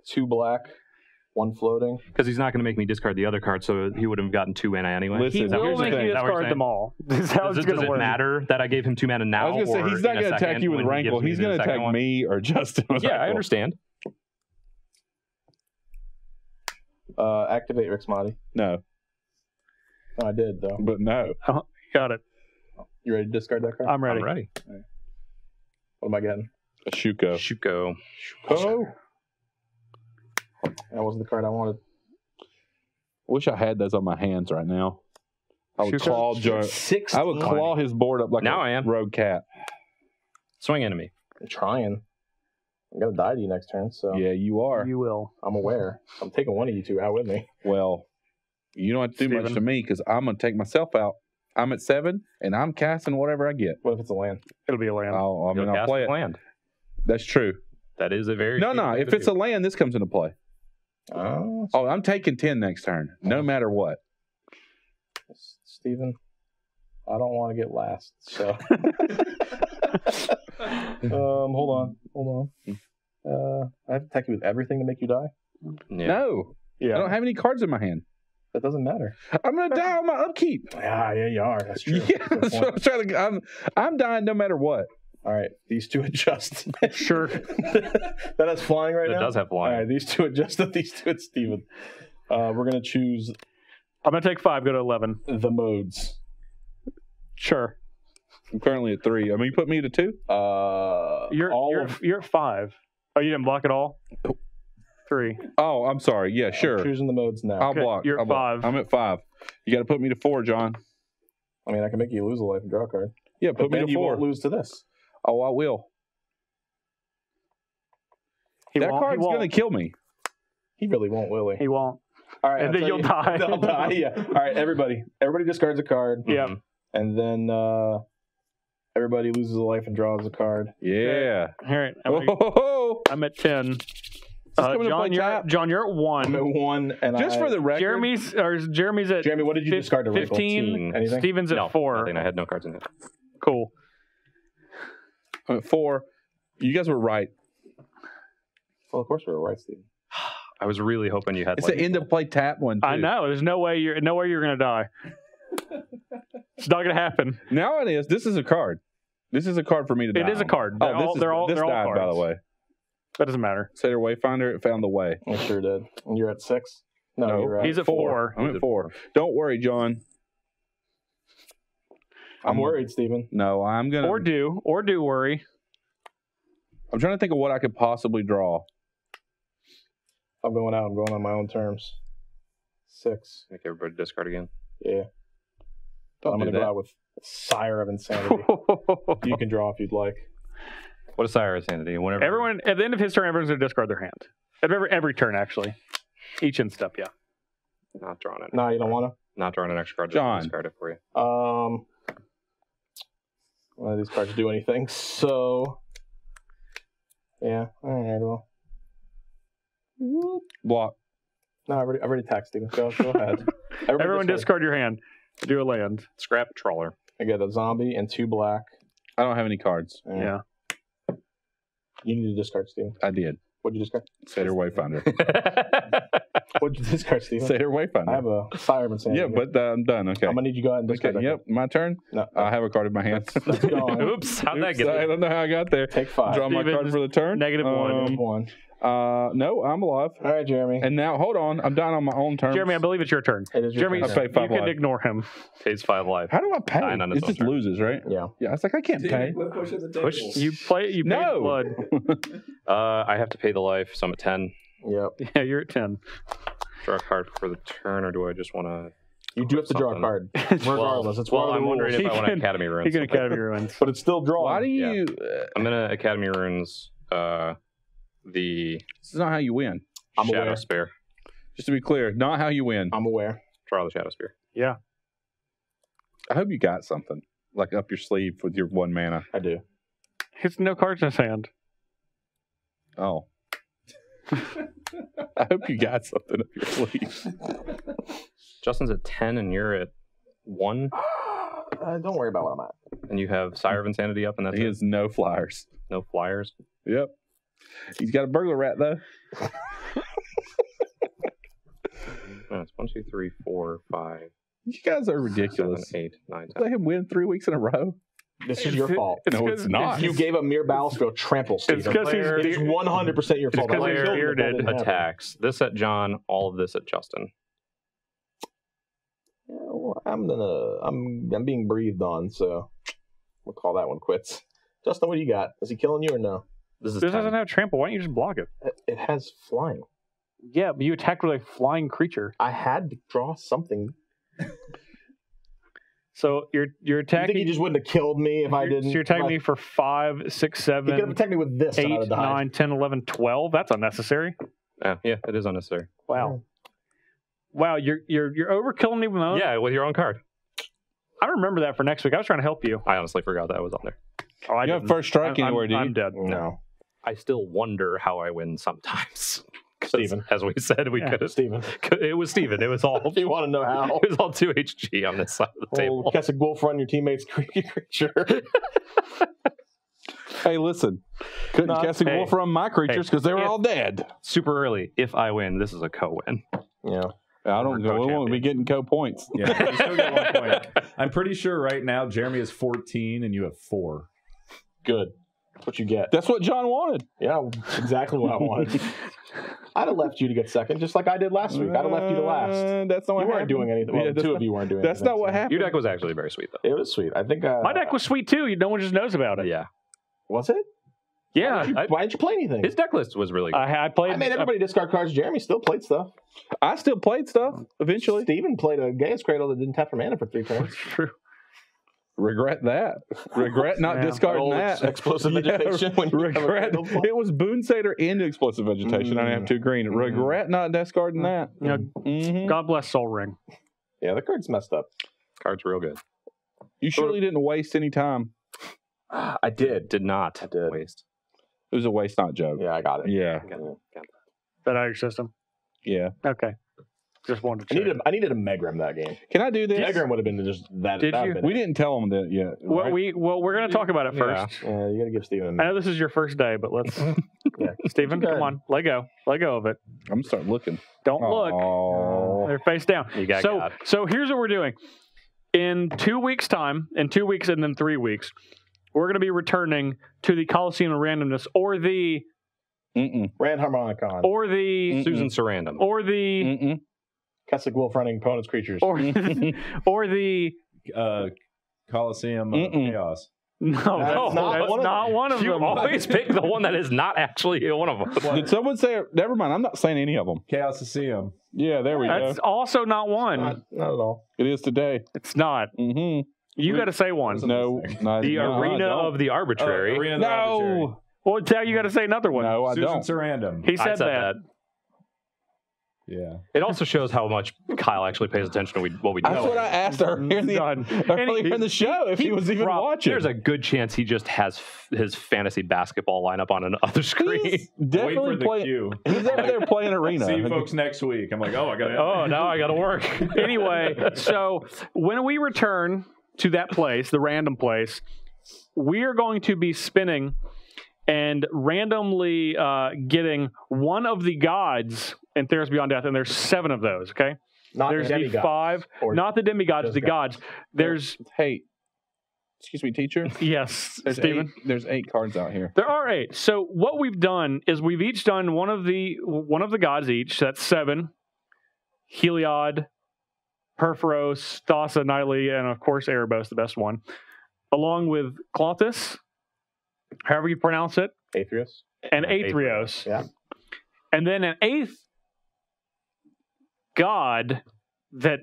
two black, one floating. Because he's not going to make me discard the other card, so he would have gotten two mana anyway. Listen, He Is that what will make you Is that what you're discard them all. This how Does, it's it, does it work. matter that I gave him two mana now? I was gonna say he's not gonna attack you with when he rankle. He's gonna attack one? me or Justin. With Yeah, I understand. Uh, activate Rix Maadi. No, No, I did though. but no. Got it. You ready to discard that card? I'm ready. I'm ready. What am I getting? A Shuko. Shuko. Oh, that wasn't the card I wanted. Wish I had those on my hands right now. I would Shuko? claw. Jo- Six. I would claw his board up like Now a I am. rogue cat. Swing enemy. I'm trying. I'm gonna die to you next turn, so Yeah, you are. You will. I'm aware. I'm taking one of you two out with me. Well, you don't have to do much Steven. to me because I'm going to take myself out. I'm at seven, and I'm casting whatever I get. What if it's a land? It'll be a land. I'll, I mean, You'll I'll cast play it. land. That's true. That is a very No, no. If to it's a land, this comes into play. Oh, Oh, I'm taking ten next turn, no matter what. Steven, I don't want to get last. So, um, hold on, hold on. Uh, I have to attack you with everything to make you die. Yeah. No, yeah, I don't have any cards in my hand. That doesn't matter. I'm going to die on my upkeep. Yeah, yeah, you are. That's true. Yeah, Good that's what. I'm trying to. I'm, I'm dying no matter what. All right, these two adjust. Sure. that has flying right It now. It does have flying. All right, these two adjust. These two at Steven. Uh, we're gonna choose I'm going to take five, go to 11. the modes. Sure. I'm currently at three. I mean, you put me to two. Uh, You're, all you're, of, you're at five. Oh, you didn't block at all? Three. Oh, I'm sorry. Yeah, I'm sure. choosing the modes now. I'll Okay, block. you're at I'll block. five. I'm at five. You got to put me to four, John. I mean, I can make you lose a life and draw a card. Yeah, But put me then to you four. won't lose to this. Oh, I will. He that card's going to kill me. He really won't, will he? He won't. All right, And I'll then you'll you- die. I'll die. Yeah. All right, everybody. Everybody discards a card, Yeah. Mhm. and then uh, everybody loses a life and draws a card. Yeah. All right. I'm, Oh, gonna- ho, ho. I'm at 10. Uh, John, you're, tap? John, you're at I'm one. at one, and Just I, for the record, Jeremy's or Jeremy's at Jeremy, what did you fif- discard to Rankle? 15. Anything? Steven's at No, four. nothing. I had no cards in it. Cool. I'm four. You guys were right. Well, of course we were right, Steven. I was really hoping you had. It's like, the end of play tap one. Too. I know. There's no way you're no way you're gonna die. it's not gonna happen. Now it is. This is a card. This is a card for me to die. It is a card. They're Oh, this all, is, they're all, this they're all died, cards. by the way. That doesn't matter. Satyr Wayfinder, it found the way. I sure did. And you're at six. No, No, you're at. He's at four. I'm at four. Don't worry, John. I'm worried, Steven. No, I'm gonna. Or do or do worry. I'm trying to think of what I could possibly draw. I'm going out. I'm going on my own terms. Six. Make everybody discard again. Yeah. Don't I'm do going to go out with Sire of Insanity. you can draw if you'd like. What is Sire Sanity? Whenever Everyone at the end of his turn, everyone's gonna discard their hand. At every every turn, actually. Each in step, yeah. not drawing it. No, you don't want to. Not drawing an extra card. John. Just discard it for you. Um, none of these cards do anything. So, yeah. All right. Well, Block. no, I already, I already taxed Steven. Go, go ahead. Everybody Everyone discard your hand. Do a land. Scrap trawler. I get a zombie and two black. I don't have any cards. And Yeah. You need to discard, Steven. I did. What'd you discard? Satyr Wayfinder. What'd you discard, Steven? Satyr Wayfinder. I have a Sire of yeah, but uh, I'm done. Okay. I'm gonna need you to go ahead and Okay. discard. that Yep. My turn. No, I have a card in my hand. let's go on. Oops, how'd that get I don't know how I got there. Take five. Draw my Steven, card for the turn. negative one. Um, one. Uh, no, I'm alive. All right, Jeremy. And now, hold on. I'm down on my own terms. Jeremy, I believe it's your turn. it is your Jeremy, turn. I pay you five can ignore him. Pays five life. How do I pay? Nine on it his just turn. loses, right? Yeah. Yeah, it's like I can't pay. What push at the table? Push. You play. You pay No. blood. Uh, I have to pay the life, so I'm at 10. Yep. Yeah, you're at ten. Draw a card for the turn, or do I just want to. You do have to draw a card. Regardless, it's well, one of the I'm wondering rules. if I He want can- Academy Ruins. He can Academy Ruins. But it's still drawn. Why do Yeah. you? Uh, I'm gonna Academy Ruins uh, the this is not how you win. I'm Shadow aware. Spear. Just to be clear, not how you win. I'm aware. Draw the Shadowspear. Yeah. I hope you got something like up your sleeve with your one mana. I do. He's no cards in his hand. Oh. I hope you got something up your sleeve. Justin's at 10, and you're at 1, Uh, don't worry about what I'm at. and you have Sire of Insanity up, and that's He it? has no flyers. no flyers. Yep. He's got a burglar rat though. No, it's 1, 2, 3, 4, 5, You guys are ridiculous. 8, 9, 10. Let him win three weeks in a row. This is your fault. No, it's not. You gave up Myr Battlesphere trample, Steve. It's because he's It is 100% your fault. because I he's killed him bearded. didn't happen. Attacks. This at John, all of this at Justin. Yeah, well, I'm gonna. I'm. I'm being breathed on, so we'll call that one quits. Justin, what do you got? Is he killing you or no? This is This doesn't have trample. Why don't you just block it? It- It has flying. Yeah, but you attacked with a flying creature. I had to draw something. So you're you're attacking. You think attacking. he just wouldn't have killed me if I didn't? So you're attacking if I- me for five, six, seven. six, He could have seven, attacked me with this. and I eight, would have died. nine, 10, 11, 12. That's unnecessary. Yeah, yeah, it is unnecessary. Wow. Hmm. Wow, you're you're you're overkilling me with my own. Yeah, with your own card. I remember that for next week. I was trying to help you. I honestly forgot that was on there. Oh, I You have didn't. first strike I'm, anywhere, I'm, do you? I'm dead. No, I still wonder how I win sometimes. 'Cause Steven. As we said, we Yeah. could have. Steven. It was Steven. It was all. If you want to know how, It was all 2 HG on this side of the well, table. Kessig Wolf run your teammate's creature. Hey, listen. Couldn't No, Casting hey. Wolf run my creatures because they were If- all dead. Super early. If I win, this is a co win. yeah. I don't We're. We won't be getting co points. Yeah, you still get one point. I'm pretty sure right now Jeremy is 14 and you have four. Good. That's what you get. That's what John wanted. Yeah, exactly what I wanted. I'd have left you to get second, just like I did last week. I'd have left you to last. Uh, that's not You what weren't happened. doing anything. Well, Yeah, two not- of you weren't doing anything. That's anything. not what so- happened. Your deck was actually very sweet, though. It was sweet. I think uh, My deck was sweet too. No one just knows about it. Yeah. Was it? Yeah, Why didn't you, I- why didn't you play anything? His deck list was really good. I, I played. I made everybody discard cards. Jeremy still played stuff. I still played stuff eventually. Steven played a Gaea's Cradle that didn't tap for mana for three turns. True. Regret that. Regret not Yeah. discarding Old that. explosive Yeah, vegetation when you regret. It was Boon Satyr into explosive vegetation. I didn't have two green. Mm. Regret not discarding that. You know, Mhm. God bless Sol Ring. Yeah, the card's messed up. Card's real good. You surely didn't waste any time. I did. Did not I did. waste. It was a waste, not joke. Yeah, I got it. Yeah. Got it. Got it. That out of your system. Yeah. Okay. Just wanted I to check. needed, a, I needed a Megrim that game. Can I do this? Megrim would have been just that. Did that you? We didn't tell them that yet. well, right? we well, we're gonna talk about it first. Yeah, you got to give Steven a I minute. know this is your first day, but let's, Yeah. Stephen, come on, let go, let go of it. I'm gonna looking. Don't look. Oh. They're face down. You got so, God. so here's what we're doing. In two weeks' time, in two weeks and then three weeks, we're going to be returning to the Coliseum of Randomness, or the, Mm-mm. Rand Harmonicon. or the, Mm. Susan Sarandon. or the, Mm-mm. Kessig Wolf running opponent's creatures. or, or the. Uh, Coliseum of Mm-mm. Chaos. No, That's no, not that's one of not them. one of You them. always pick the one that is not actually one of them. Did someone say? Never mind. I'm not saying any of them. Chaos Chaosium. Yeah, there we go. That's go. also not one. not, not at all. It is today. It's not. Mm-hmm. You got to say one. No, not, The no, I arena don't. of the arbitrary. Oh, Arena of the Arbitrary. No, Well, now you got to say another one. no, I Susan don't. Sarandon. He I said, said that. That. Yeah. It also shows how much Kyle actually pays attention to we- what we do. That's what I asked earlier in the, Done. earlier in the show if he, was even Rob, watching. There's a good chance he just has f- his fantasy basketball lineup on another screen. He's definitely for the playing. cue. He's over there playing arena. See you folks next week. I'm like, oh, I got to. oh, now I got to work. anyway, so when we return to that place, the random place, we are going to be spinning and randomly uh, getting one of the gods in Theros Beyond Death, and there's seven of those. Okay, Not there's the demigods, five, not the demigods, the gods. There's Hey, excuse me, teacher. yes, There's Stephen. eight, there's eight cards out here. There are eight. So what we've done is we've each done one of the one of the gods each. That's seven. Heliod, Purphoros, Thassa, Nylea, and of course Erebos, the best one, along with Klothys, however you pronounce it, Aetherius. and Aetherios. Yeah. And then an eighth god that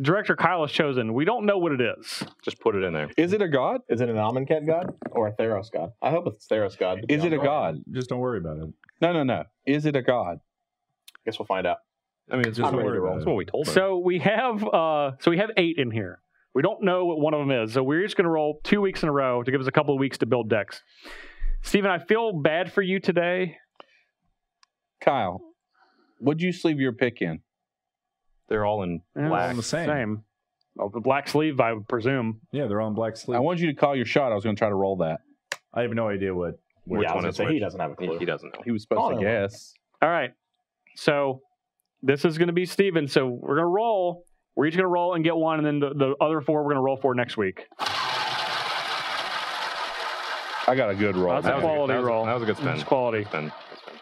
director Kyle has chosen. We don't know what it is. Just put it in there. Is it a god? Is it an Amonkhet god or a Theros god? I hope it's Theros god. Is it a god? Just don't worry about it. No, no, no. Is it a god? I guess we'll find out. I mean, it's Just just don't worry about that's it. what we told him. So we have uh so we have eight in here. We don't know what one of them is. So we're just gonna roll two weeks in a row to give us a couple of weeks to build decks. Steven, I feel bad for you today. Kyle, would you sleeve your pick in? They're all in Yeah, black. the same. Same. Oh, the black sleeve, I would presume. Yeah, they're on black sleeve. I sleeve. want you to call your shot. I was going to try to roll that. I have no idea what. Which yeah, I was one gonna is say which? he doesn't have a clue. he doesn't know. He was supposed Oh, to no. guess. All right. So this is gonna be Steven. So we're gonna roll. We're each gonna roll and get one, and then the, the other four we're gonna roll for next week. I got a good roll. That's a That was a good- quality that was a- roll. that was a good spin. It's quality. Spin. Good spin.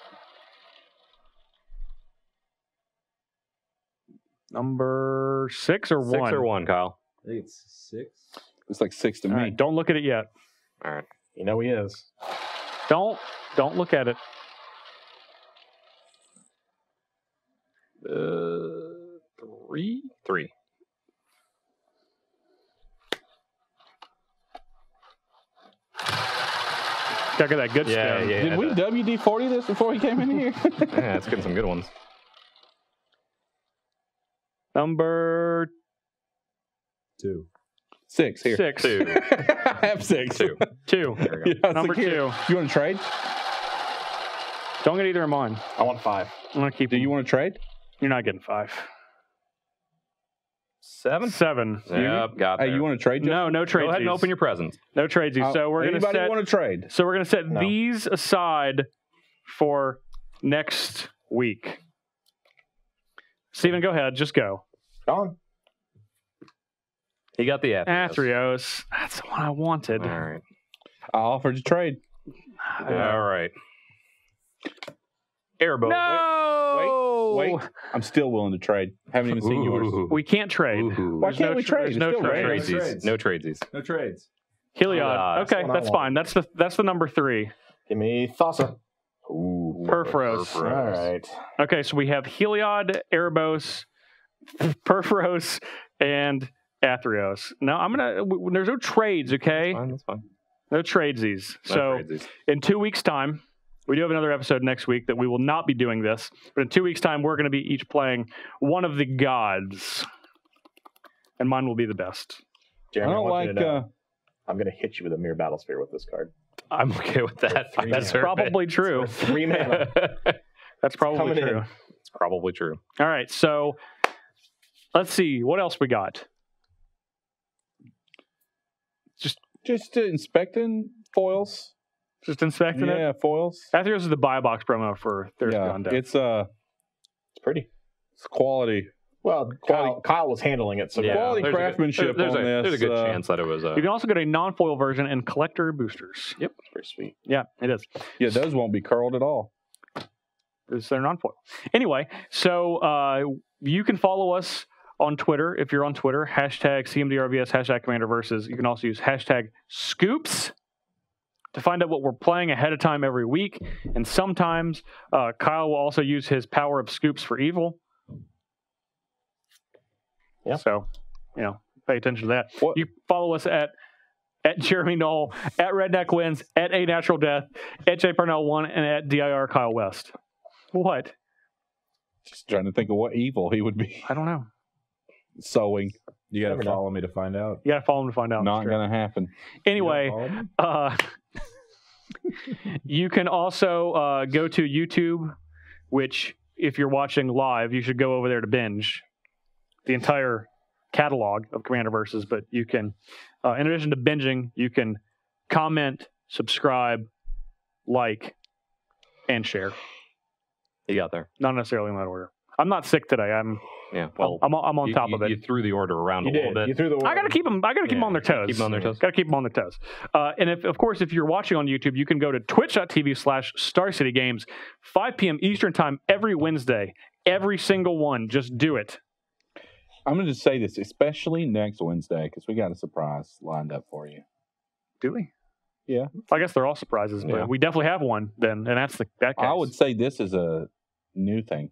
Number six or Six one? or one, Kyle. I think it's six. It's like six to All me. right, don't look at it yet. All right. You know he is. Don't don't look at it. Uh, three. Three. Gotta get that good Yeah, spin. yeah. Did we WD 40 this before he came in here? Yeah, it's getting some good ones. Number Two. six here. six. Two. I have six. Two. Two. There we go. Yeah, Number like, here, two. You want to trade? Don't get either of mine. I want five. I'm gonna keep. Do you want to trade? You're not getting five. Seven. Seven. Yep, got Hey, you want to trade? Justin? No, no Go ahead and open your presents. no trades. Uh, So we're gonna anybody set. want to trade? So we're gonna set No. these aside for next week. Steven, go ahead. Just go. Gone. He got the F. Athreos. That's the one I wanted. All right. I offered to trade. All right. Airboat. No. Wait, I'm still willing to trade. Haven't even seen yours. We can't trade. Ooh. Why can't no we tra- trade? there's It's no still No trade. tradesies. No tradesies. No trades. Heliod. Heliod. Ah, okay, That's that's fine. That's the that's the number three. Give me Thassa. Ooh. Purphoros. All right. Okay, so we have Heliod, Erebos, Purphoros, and Athreos. Now I'm gonna. w- There's no trades. Okay, Fine, that's fine. no tradesies. No so tradesies. in two weeks' time, we do have another episode next week that we will not be doing this. But in two weeks' time, we're going to be each playing one of the gods, and mine will be the best. I Jeremy, I, don't want you like. to know, Uh, I'm going to hit you with a Myr Battlesphere with this card. I'm okay with that. three That's mana. probably true. Three mana. That's probably coming in. true. It's probably true. All right, so let's see what else we got. just uh, inspecting foils. Just inspecting yeah, it. foils. Athreos is the buy box promo for Thursday yeah, on deck. it's uh, It's pretty. it's quality. Well, Kyle, Kyle was handling it, so Yeah, quality there's a good- craftsmanship there's, on a, There's a good uh, chance that it was. Uh, you can also get a non-foil version and collector boosters. yep. pretty sweet. Yeah, it is. Yeah, those won't be curled at all. It's they're non-foil. Anyway, so uh, you can follow us on Twitter if you're on Twitter. Hashtag CMDRVS, hashtag Commander Versus. You can also use hashtag Scoops to find out what we're playing ahead of time every week. And sometimes uh, Kyle will also use his power of Scoops for evil. Yeah. So, you know, pay attention to that. What- You follow us at at Jeremy Noell, at Redneck Wins, at A Natural Death, at J Parnell One, and at DIR Kyle West. What? Just trying to think of what evil he would be I don't know. Sowing. You got Never to know. follow me to find out. You got to follow him to find out. Not Sure. gonna happen. Anyway, You gotta follow me? uh, you can also uh, go to YouTube, which if you're watching live, you should go over there to binge the entire catalog of Commander Versus. But you can, uh, in addition to binging, you can comment, subscribe, like, and share. You got there. Not necessarily in that order. I'm not sick today. I'm Yeah. Well, I'm, I'm on you, top you- of it. You threw the order around You a little bit. You threw the. I got to keep them. I got to keep them on their toes. keep 'em on their toes. Got to keep them on their toes. Uh, and if, of course, if you're watching on YouTube, you can go to twitch.tv slash Star City Games, 5 p.m. Eastern time every Wednesday. Every single one. Just do it. I'm going to just say this, especially next Wednesday, because we got a surprise lined up for you. Do we? Yeah. I guess they're all surprises, but Yeah. we definitely have one then, and that's the that. I would say this is a new thing.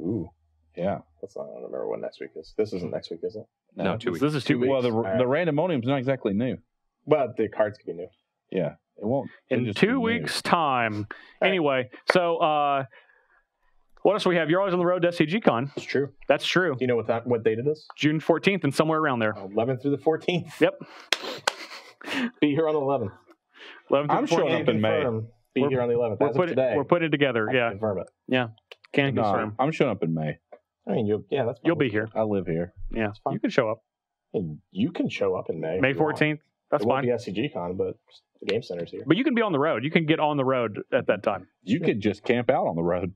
Ooh, Yeah. that's not, I don't remember when next week is. This isn't next week, is it? No, two weeks. This is two Two weeks. Well, the Alright. the randomonium's not exactly new. Well, the cards could be new. Yeah, it won't. in just be two new. weeks' time. right. Anyway, so uh, what else do we have? You're always on the road to SCGCon. It's true. That's true. Do you know what that what date it is? June 14th and somewhere around there. 11th through the 14th. Yep. Be here on the 11th. 11th I'm showing up in May. Confirm. Be We're- here on the 11th. We're As of putting, today. we're putting it together. I Yeah. Confirm it. Can't No, confirm. I'm showing up in May. I mean, you yeah, that's You'll be here. I live here. Yeah. fine. You can show up. And you can show up in May. May 14th. That's it won't fine. be SCG Con, but the game center's here. But you can be on the road. You can get on the road at that time. You could just camp out on the road.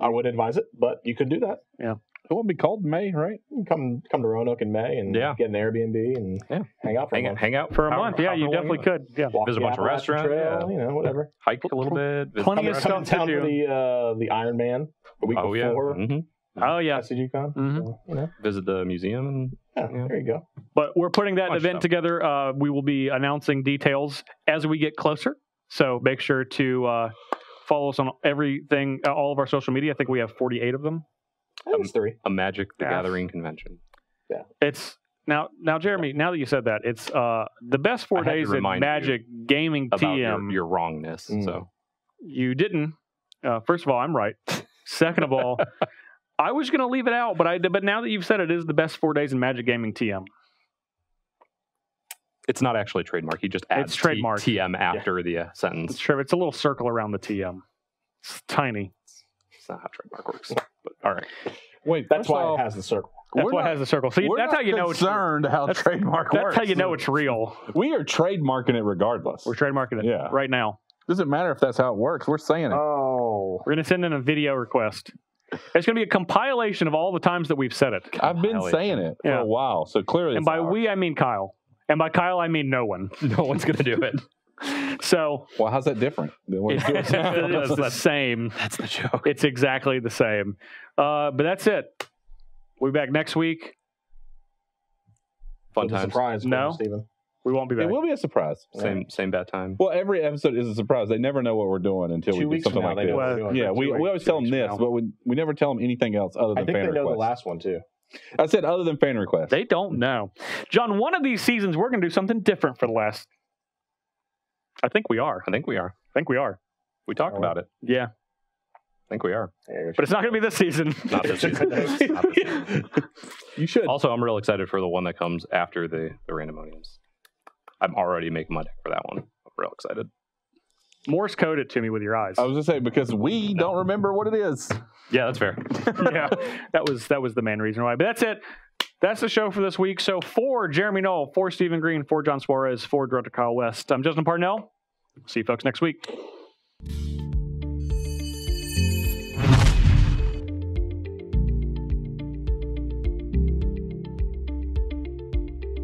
I would advise it, but you could do that. It won't be cold in May, right? Come come to Roanoke in May and Yeah. get an Airbnb and Yeah. hang out for Hang, a month. hang out For a month. Yeah, you definitely could. Yeah. Walk Visit a bunch of restaurants, Trail, yeah. You know, whatever. Hike a little bit. Plenty of stuff to do. the uh, the Iron Man the week Oh yeah. before hmm Oh, yeah. Mhm. So, you know, Visit the museum and yeah, Yeah. there you go. But we're putting that event stuff. together. Uh, we will be announcing details as we get closer. So make sure to uh, follow us on everything, uh, all of our social media. I think we have 48 of them. I think three. a Magic the Yeah. Gathering convention. Yeah. It's now, now, Jeremy. Now that you said that, it's uh, the best four I days in remind you Magic Gaming About TM. your, your wrongness. Mm. So You didn't. Uh, first of all, I'm right. Second of all, I was going to leave it out, but I but now that you've said it, it is the best four days in Magic Gaming TM. it's not actually trademark. He just adds It's trademark. T- TM after the uh, It's sentence. true. It's a little circle around the TM. It's tiny. It's not how trademark works. But all right. Wait, That's why off, it has the circle. That's we're what has the circle. So you, we're that's not how you know it's concerned how that's- trademark that's works. how you know it's real. We are trademarking it regardless. We're trademarking it Yeah. right now. Doesn't matter if that's how it works. We're saying it. Oh. We're going to send in a video request. It's going to be a compilation of all the times that we've said it. I've been saying it for Yeah. a while, so clearly. And it's by ours. we, I mean Kyle. And by Kyle, I mean no one. No one's gonna do it. So well, how's that different? than what it's, you're doing now? it's the same. That's the joke. It's exactly the same. Uh, but that's it. We'll be back next week. Fun With a times. surprise. No. you, Steven. We won't be back. It will be a surprise. Same same bad time. Well, every episode is a surprise. They never know what we're doing until Two we do something now, like they this. know what we're doing. Yeah, we, Two we always tell them this, from but we, we never tell them anything else other I than think fan they know requests. the last one too. I said other than fan requests. They don't know. John, one of these seasons, we're going to do something different for the last. I think we are. I think we are. I think we are. We talked Oh. about it. Yeah. I think we are. But it's not going to be this season. Not this season. Not this season. you should. Also, I'm real excited for the one that comes after the the randomoniums. I'm already making my deck for that one. I'm real excited. Morse code it to me with your eyes. I was just saying because we don't remember what it is. Yeah, that's fair. yeah, that was that was the main reason why. But that's it. That's the show for this week. So for Jeremy Noell, for Stephen Green, for John Suarez, for Director Kyle West, I'm Justin Parnell. See you folks next week.